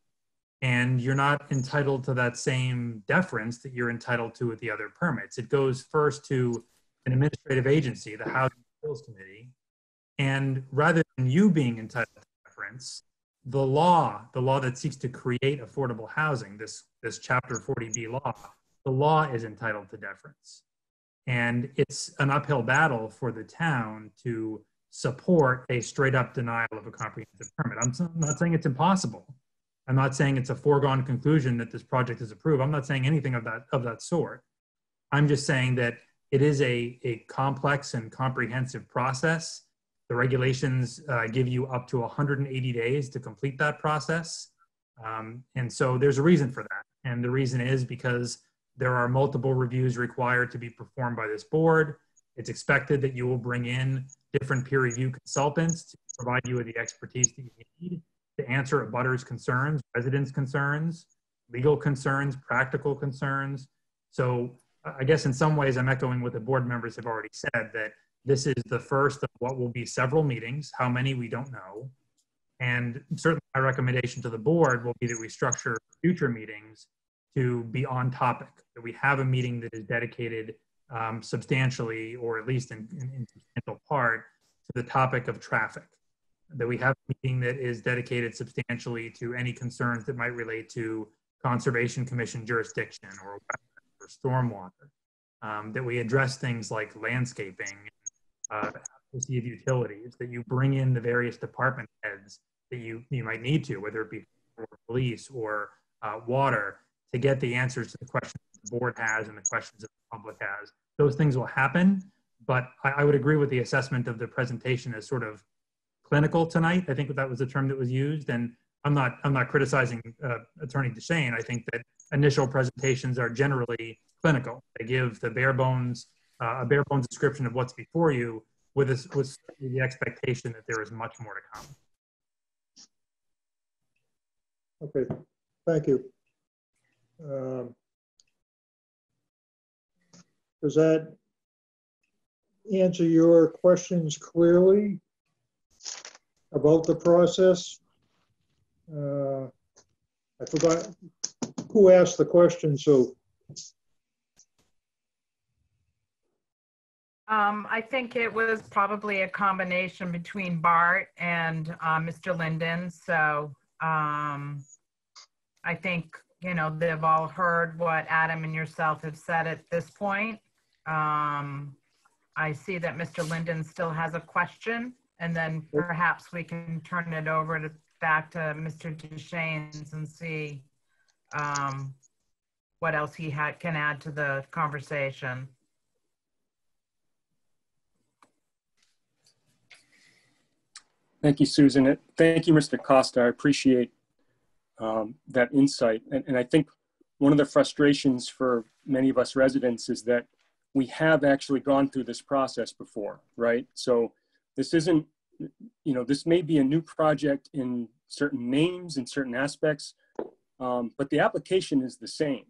and you're not entitled to that same deference that you're entitled to with the other permits. It goes first to an administrative agency, the Housing Appeals Committee, and rather than you being entitled to deference, the law, the law that seeks to create affordable housing, this, this Chapter 40B law, the law is entitled to deference. And it's an uphill battle for the town to support a straight up denial of a comprehensive permit. I'm not saying it's impossible. I'm not saying it's a foregone conclusion that this project is approved. I'm not saying anything of that, of that sort. I'm just saying that it is a, a complex and comprehensive process. The regulations uh, give you up to 180 days to complete that process. Um, and so there's a reason for that. And the reason is because there are multiple reviews required to be performed by this board. It's expected that you will bring in different peer review consultants to provide you with the expertise that you need to answer abutters concerns, residents concerns, legal concerns, practical concerns. So I guess in some ways I'm echoing what the board members have already said that this is the first of what will be several meetings. How many, we don't know. And certainly my recommendation to the board will be that we structure future meetings to be on topic, that we have a meeting that is dedicated um, substantially, or at least in, in, in substantial part, to the topic of traffic. That we have a meeting that is dedicated substantially to any concerns that might relate to Conservation Commission jurisdiction or for stormwater, um, that we address things like landscaping, uh, of utilities, that you bring in the various department heads that you, you might need to, whether it be police or uh, water, to get the answers to the questions the board has and the questions that the public has. Those things will happen, but I, I would agree with the assessment of the presentation as sort of clinical tonight. I think that was the term that was used, and I'm not I'm not criticizing uh, Attorney Deschenes. I think that initial presentations are generally clinical. They give the bare bones, uh, a bare bones description of what's before you with, this, with the expectation that there is much more to come.
Okay, thank you. Um, does that answer your questions clearly? about the process. Uh, I forgot who asked the question, so
Um, I think it was probably a combination between Bart and, uh, Mr. Linden, so, um, I think, you know, they've all heard what Adam and yourself have said at this point. Um, I see that Mr. Linden still has a question, and then perhaps we can turn it over to, back to Mr. Deschenes and see, um, what else he had, can add to the conversation.
Thank you, Susan. Thank you, Mr. Costa. I appreciate um, that insight. And, and I think one of the frustrations for many of us residents is that we have actually gone through this process before, right? So this isn't, you know, this may be a new project in certain names and certain aspects, um, but the application is the same.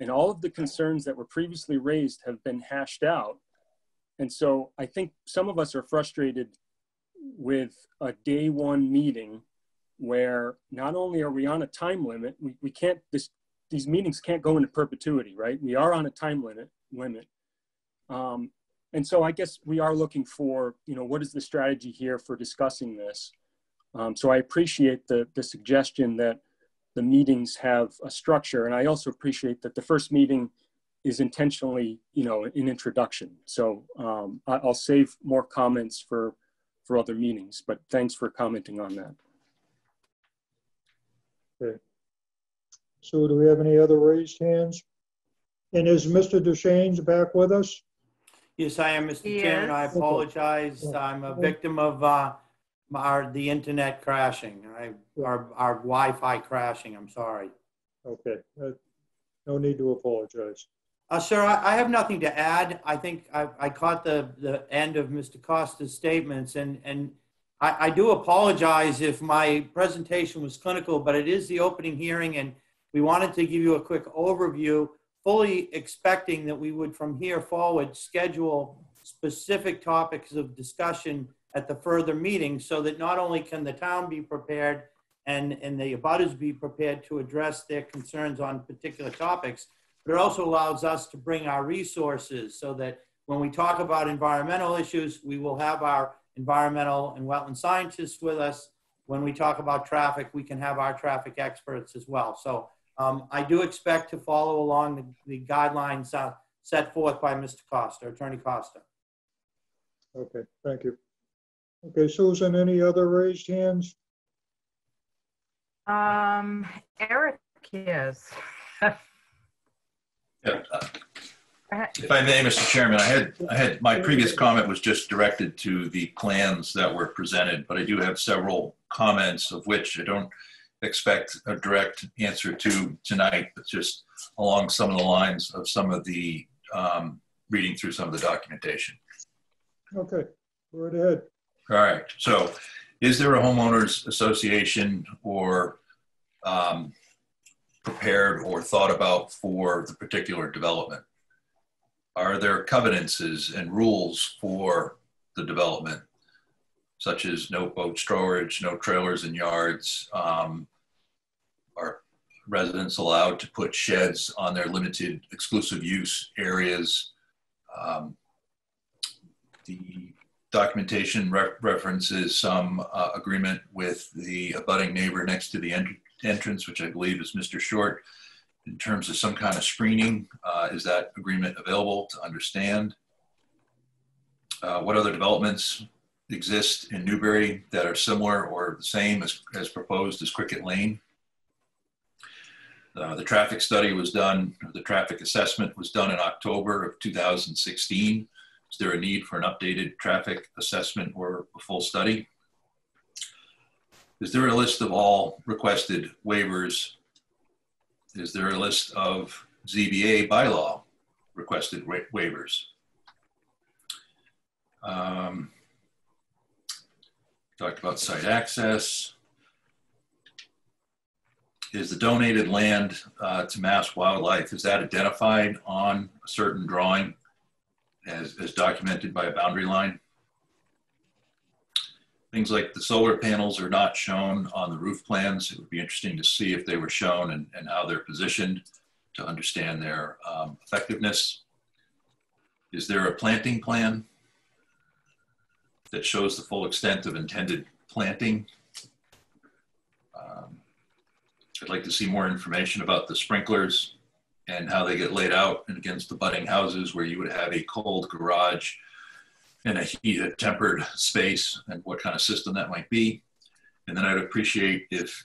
And all of the concerns that were previously raised have been hashed out. And so I think some of us are frustrated with a day one meeting where not only are we on a time limit, we, we can't, this, these meetings can't go into perpetuity, right? We are on a time limit, limit. Um, and so I guess we are looking for, you know, what is the strategy here for discussing this? Um, so I appreciate the, the suggestion that the meetings have a structure. And I also appreciate that the first meeting is intentionally, you know, an introduction. So um, I'll save more comments for for other meetings, but thanks for commenting on that.
Okay. So do we have any other raised hands? And is Mr. Deschenes back with us?
Yes, I am, Mr. Chairman. I apologize. I'm a victim of uh, our, the internet crashing, I, our, our Wi-Fi crashing. I'm sorry.
Okay, uh, no need to apologize.
Uh, sir, I, I have nothing to add. I think I, I caught the, the end of Mr. Costa's statements and, and I, I do apologize if my presentation was clinical, but it is the opening hearing and we wanted to give you a quick overview, fully expecting that we would from here forward schedule specific topics of discussion at the further meetings so that not only can the town be prepared and, and the abutters be prepared to address their concerns on particular topics, but it also allows us to bring our resources so that when we talk about environmental issues, we will have our environmental and wetland scientists with us. When we talk about traffic, we can have our traffic experts as well. So um, I do expect to follow along the, the guidelines uh, set forth by Mr. Costa, Attorney Costa.
Okay, thank you. Okay, Susan, any other raised hands?
Um, Eric is.
Yeah, uh, If I may, Mr. Chairman, I had, I had, my previous comment was just directed to the plans that were presented, but I do have several comments of which I don't expect a direct answer to tonight, but just along some of the lines of some of the, um, reading through some of the documentation.
Okay, go right ahead.
All right, so is there a homeowners association or um, prepared or thought about for the particular development? Are there covenances and rules for the development, such as no boat storage, no trailers and yards? Um, are residents allowed to put sheds on their limited exclusive use areas? Um, the documentation re- references some uh, agreement with the abutting neighbor next to the en- entrance, which I believe is Mr. Short, in terms of some kind of screening. Uh, is that agreement available to understand? Uh, what other developments exist in Newbury that are similar or the same as, as proposed as Cricket Lane? Uh, the traffic study was done, the traffic assessment was done in October of 2016. Is there a need for an updated traffic assessment or a full study? Is there a list of all requested waivers? Is there a list of ZBA bylaw requested wa- waivers? Um, talked about site access. Is the donated land uh, to MassWildlife, is that identified on a certain drawing? as, as documented by a boundary line? Things like the solar panels are not shown on the roof plans. It would be interesting to see if they were shown and, and how they're positioned to understand their um, effectiveness. Is there a planting plan that shows the full extent of intended planting? Um, I'd like to see more information about the sprinklers and how they get laid out and against the budding houses where you would have a cold garage and a heated tempered space and what kind of system that might be. And then I'd appreciate if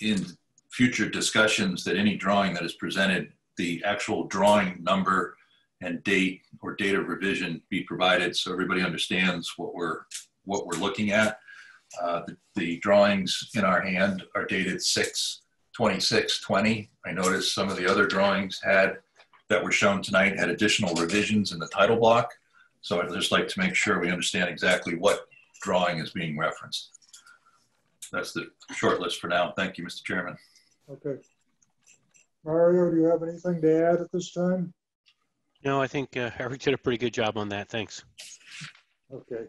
in future discussions that any drawing that is presented, the actual drawing number and date or date of revision be provided so everybody understands what we're what we're looking at. Uh, the, the, drawings in our hand are dated 6 26 20. I noticed some of the other drawings had that were shown tonight had additional revisions in the title block. So I'd just like to make sure we understand exactly what drawing is being referenced. That's the short list for now. Thank you, Mr. Chairman.
Okay. Mario, do you have anything to add at this time?
No, I think uh, Eric did a pretty good job on that. Thanks.
Okay.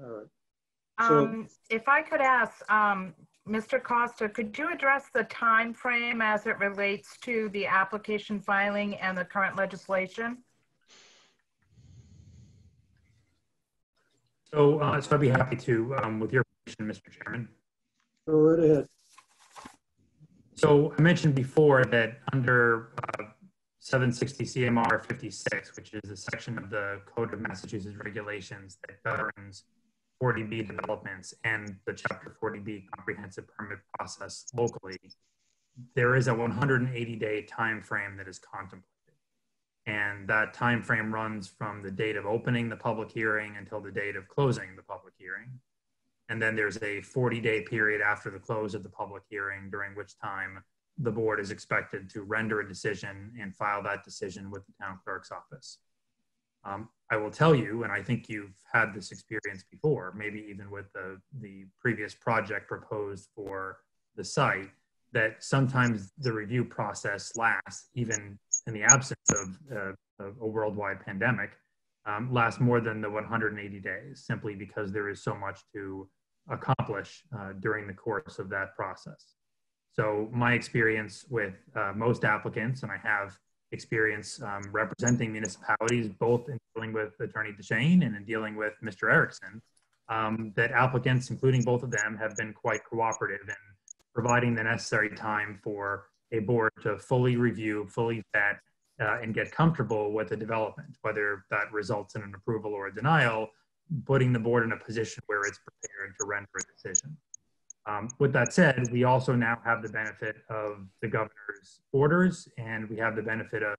All right. So,
Um, if I could ask, um, Mr. Costa, could you address the time frame as it relates to the application filing and the current legislation?
So, uh, so I'd be happy to, um, with your permission, Mr. Chairman.
go right ahead.
So I mentioned before that under uh, 760 CMR 56, which is a section of the Code of Massachusetts regulations that governs 40B developments and the Chapter 40B comprehensive permit process locally, there is a 180-day time frame that is contemplated. And that time frame runs from the date of opening the public hearing until the date of closing the public hearing. And then there's a 40 day period after the close of the public hearing, during which time the board is expected to render a decision and file that decision with the town clerk's office. Um, I will tell you, and I think you've had this experience before, maybe even with the, the previous project proposed for the site, that sometimes the review process lasts, even in the absence of, uh, a worldwide pandemic, um, lasts more than the 180 days, simply because there is so much to accomplish uh, during the course of that process. So my experience with uh, most applicants, and I have experience um, representing municipalities, both in dealing with Attorney Deschenes and in dealing with Mr. Erickson, um, that applicants, including both of them, have been quite cooperative in providing the necessary time for a board to fully review, fully vet, uh, and get comfortable with the development, whether that results in an approval or a denial, putting the board in a position where it's prepared to render a decision. Um, with that said, we also now have the benefit of the governor's orders, and we have the benefit of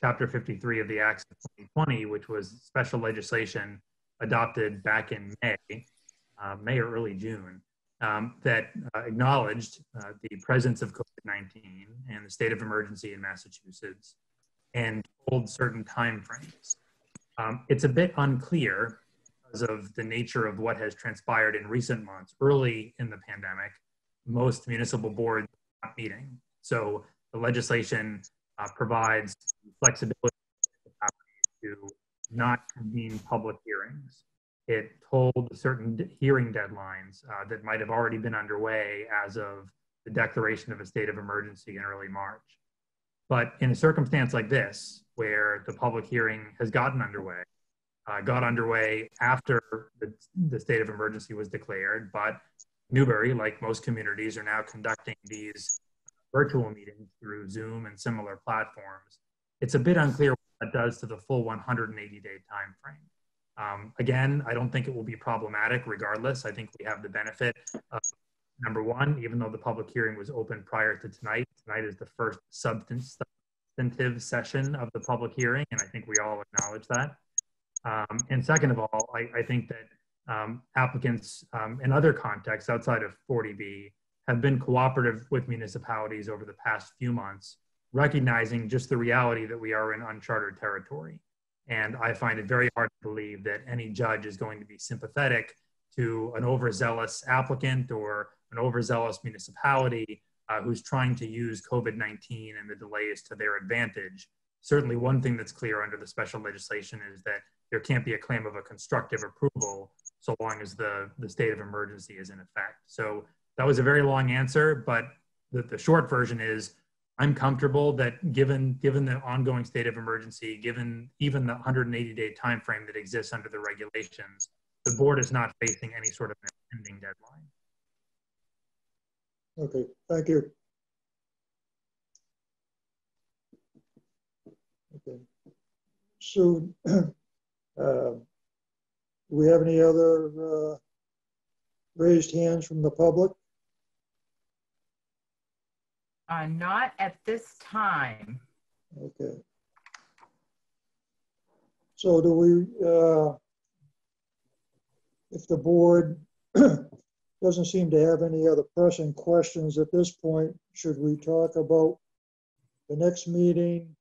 Chapter 53 of the Acts of 2020, which was special legislation adopted back in May, uh, May or early June, um, that uh, acknowledged uh, the presence of COVID-19 and the state of emergency in Massachusetts and told certain timeframes. Um, it's a bit unclear because of the nature of what has transpired in recent months. Early in the pandemic, most municipal boards are not meeting. So the legislation uh, provides flexibility to not convene public hearings. It told certain hearing deadlines uh, that might have already been underway as of the declaration of a state of emergency in early March. But in a circumstance like this, where the public hearing has gotten underway, uh, got underway after the, the state of emergency was declared, but Newbury, like most communities, are now conducting these virtual meetings through Zoom and similar platforms. It's a bit unclear what that does to the full 180 day time frame. Um, again, I don't think it will be problematic regardless. I think we have the benefit of number one, even though the public hearing was open prior to tonight, tonight is the first substantive session of the public hearing, and I think we all acknowledge that. Um, and second of all, I, I think that um, applicants um, in other contexts outside of 40B have been cooperative with municipalities over the past few months, recognizing just the reality that we are in uncharted territory. And I find it very hard to believe that any judge is going to be sympathetic to an overzealous applicant or an overzealous municipality uh, who's trying to use COVID 19 and the delays to their advantage. Certainly, one thing that's clear under the special legislation is that there can't be a claim of a constructive approval so long as the, the state of emergency is in effect. So that was a very long answer, but the, the short version is I'm comfortable that given given the ongoing state of emergency, given even the 180 day time frame that exists under the regulations, the board is not facing any sort of impending deadline.
Okay, thank you. Okay. So, do we have any other uh, raised hands from the public?
Uh, not at this time.
Okay. So do we, uh, if the board doesn't seem to have any other pressing questions at this point, should we talk about the next meeting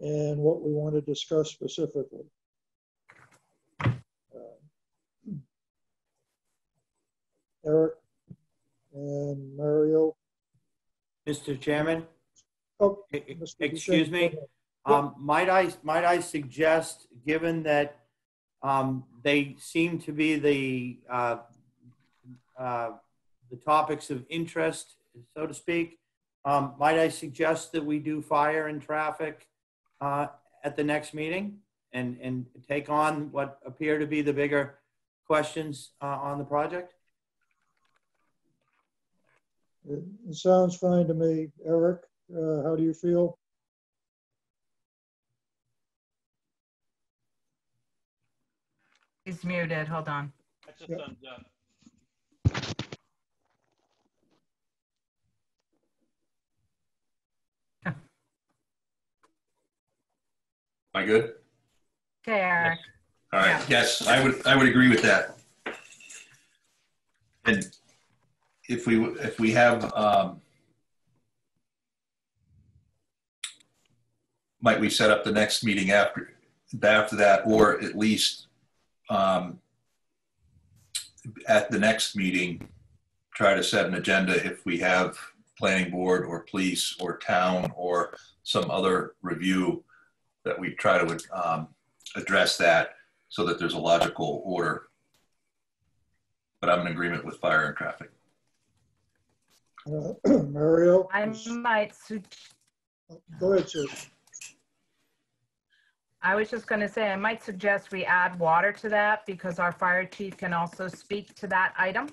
and what we want to discuss specifically? Eric and Mario?
Mr. Chairman?
Oh,
E-
Mr.
Excuse me? Um, might I, might I suggest, given that, um, they seem to be the, uh, uh, the topics of interest, so to speak, um, might I suggest that we do fire and traffic, uh, at the next meeting? And, and take on what appear to be the bigger questions, uh, on the project?
It it sounds fine to me. Eric, uh, how do you feel?
He's muted. Hold on.
Am I good?
Okay, Eric.
All right, yes, I would, I would agree with that. And if we, if we have, um, might we set up the next meeting after, after that, or at least, um, at the next meeting, try to set an agenda if we have planning board or police or town or some other review that we try to, um, address that so that there's a logical order. But I'm in agreement with fire and traffic.
Uh, Mario?
I might,
Go ahead.
I was just gonna say, I might suggest we add water to that because our fire chief can also speak to that item.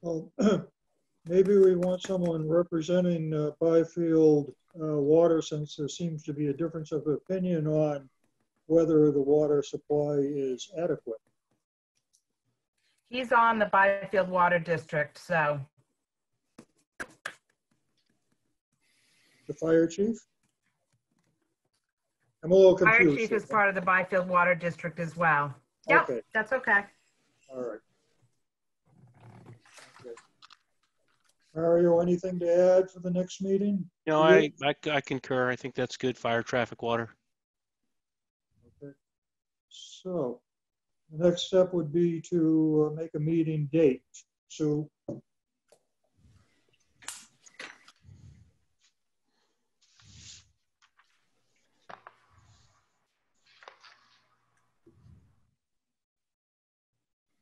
Well, maybe we want someone representing uh, Byfield uh, Water since there seems to be a difference of opinion on whether the water supply is adequate.
He's on the Byfield Water District, so
The fire chief? I'm a little
fire
confused.
chief is part of the Byfield Water District as well. Yep,
Okay,
that's okay.
all right. Okay. Mario, anything to add for the next meeting?
No, I, I, I concur. I think that's good. Fire, traffic, water.
Okay. So, the next step would be to uh, make a meeting date. Sue?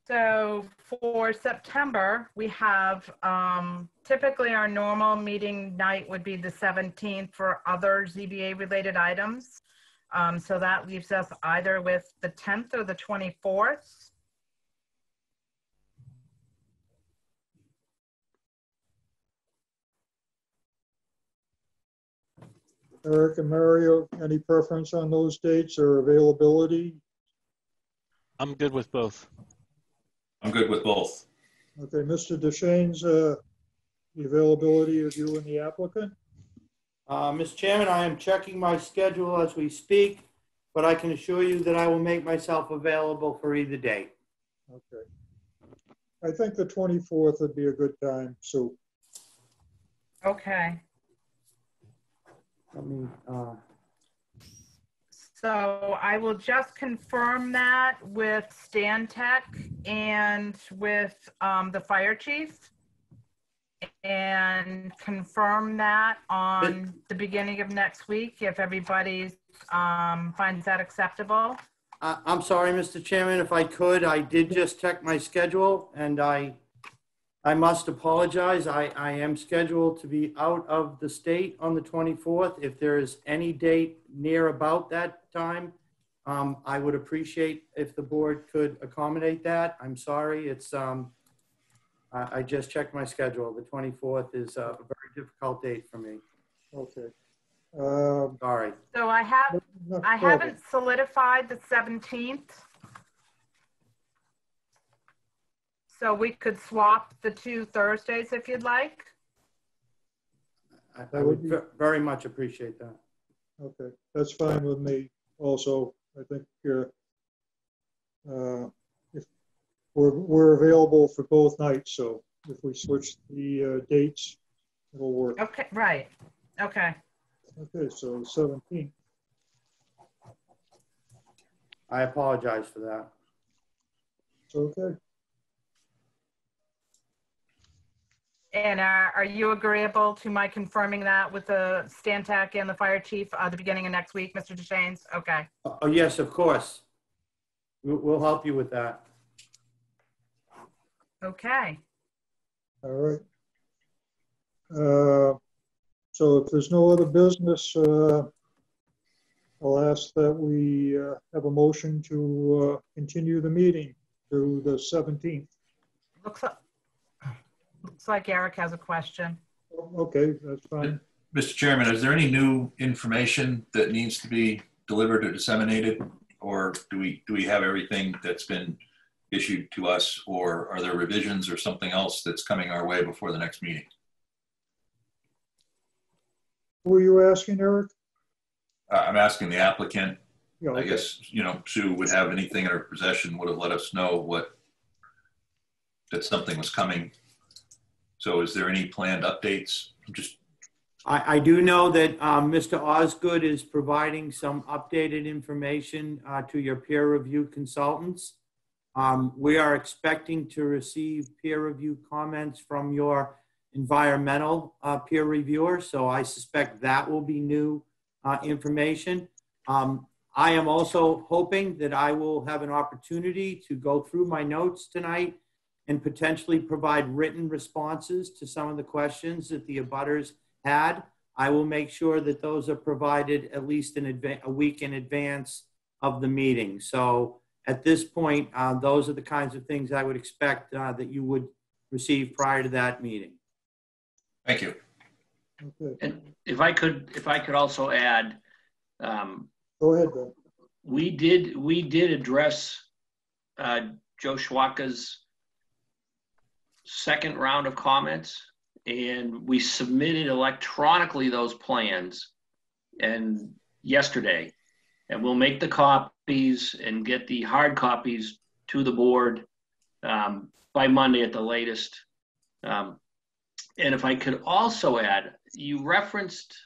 So for September, we have, um, typically our normal meeting night would be the 17th for other ZBA-related items. Um, So that leaves us either with the 10th or the 24th.
Eric and Mario, any preference on those dates or availability?
I'm good with both.
I'm good with both.
Okay, Mr. Deschenes, uh, the availability of you and the applicant?
Uh, Mr. Chairman, I am checking my schedule as we speak, but I can assure you that I will make myself available for either date.
Okay. I think the 24th would be a good time, Sue.
Okay.
Let me, uh,
So I will just confirm that with Stantec and with um, the fire chief. And confirm that on the beginning of next week if everybody um, finds that acceptable.
I- I'm sorry, Mr. Chairman, if I could, I did just check my schedule and I, I must apologize. I, I am scheduled to be out of the state on the 24th. If there is any date near about that time, um, I would appreciate if the board could accommodate that. I'm sorry, it's, um, I, I just checked my schedule. The 24th is a very difficult date for me.
Okay. Um,
Sorry.
So I have,
no
I
problem.
haven't solidified the 17th. So we could swap the two Thursdays if you'd like.
I- I
That
would
would be-
ve- very much appreciate that.
Okay, that's fine with me also. I think, uh, uh, if, we're, we're available for both nights, so if we switch the, uh, dates, it'll work.
Okay, right. Okay.
Okay, so seventeenth,
I apologize for that.
it's okay.
And are, are you agreeable to my confirming that with the Stantec and the fire chief at the beginning of next week, Mr. Deschenes? Okay.
Oh, yes, of course. We'll, we'll help you with that.
Okay.
All right. Uh, So if there's no other business, uh, I'll ask that we uh, have a motion to uh, continue the meeting to the 17th.
Looks like, looks like Eric has a question.
Okay, that's fine.
Mr. Chairman, is there any new information that needs to be delivered or disseminated? Or do we, do we have everything that's been issued to us? Or are there revisions or something else that's coming our way before the next meeting?
Who are you asking, Eric?
Uh, I'm asking the applicant.
Yeah,
I guess, you know, Sue would have anything in her possession, would have let us know what, that something was coming. So is there any planned updates? Just,
I, I do know that um, Mr. Osgood is providing some updated information uh, to your peer review consultants. Um, We are expecting to receive peer review comments from your environmental uh, peer reviewer, so I suspect that will be new uh, information. Um, I am also hoping that I will have an opportunity to go through my notes tonight and potentially provide written responses to some of the questions that the abutters had. I will make sure that those are provided at least in a week in advance of the meeting. So at this point, uh, those are the kinds of things I would expect uh, that you would receive prior to that meeting.
thank you.
Okay,
And if I could, if I could also add, um,
go ahead, Ben.
we did, we did address uh, Joe Serwatka's second round of comments, and we submitted electronically those plans and yesterday. And we'll make the copies and get the hard copies to the board um, by Monday at the latest. Um, and if I could also add, you referenced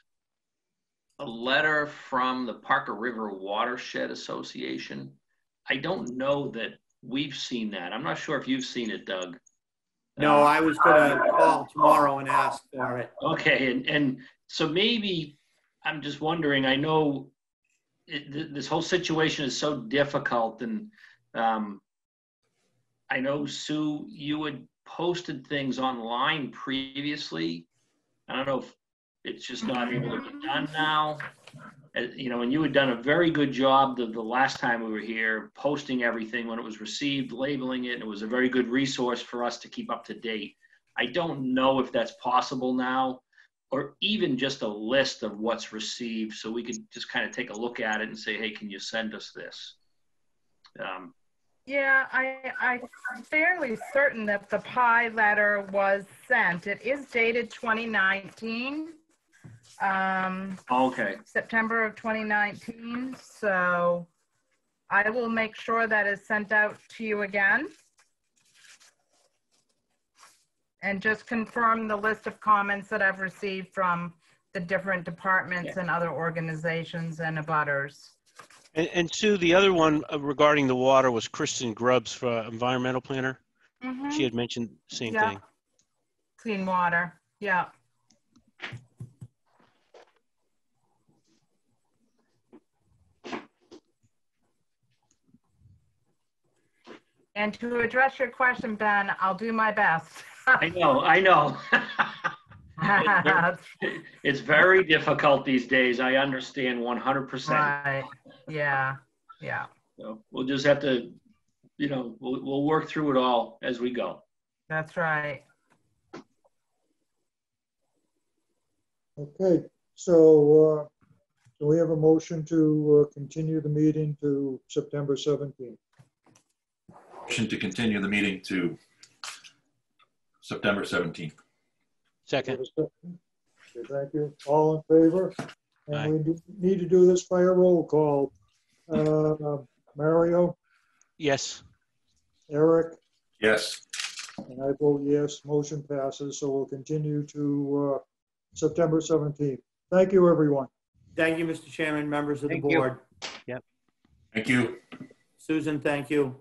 a letter from the Parker River Watershed Association. I don't know that we've seen that. I'm not sure if you've seen it, Doug.
No, I was going to call tomorrow and ask for it.
Okay, and, and so maybe, I'm just wondering, I know it, this whole situation is so difficult and, um, I know Sue, you had posted things online previously. I don't know if it's just not able to be done now. Uh, you know, and you had done a very good job the, the last time we were here, posting everything when it was received, labeling it, and it was a very good resource for us to keep up to date. I don't know if that's possible now, or even just a list of what's received, so we could just kind of take a look at it and say, hey, can you send us this? Um,
Yeah, I, I'm fairly certain that the pie letter was sent. It is dated 2019, um,
okay,
September of 2019. So I will make sure that is sent out to you again. And just confirm the list of comments that I've received from the different departments and other organizations and abutters.
And, and Sue, the other one uh, regarding the water was Kristen Grubbs, for environmental planner.
Mhm.
She had mentioned the same
Yeah.
thing.
Clean water. Yeah. And to address your question, Ben, I'll do my best.
I know, I know. It's very difficult these days. I understand 100%.
Right, yeah, yeah,
So we'll just have to, you know, we'll, we'll work through it all as we go.
that's right.
Okay, so, uh, do we have a motion to uh, continue the meeting to September 17th?
Motion to continue the meeting to September 17th.
Second.
Okay, thank you. All in favor?
Aye.
And we do- need to do this by a roll call. Uh, Mario,
Yes.
Eric,
Yes.
and I vote yes, motion passes, so we'll continue to uh, September 17th. Thank you, everyone.
Thank you, Mr. Chairman, members of the
Thank you.
board.
Thank you.
Susan, thank you.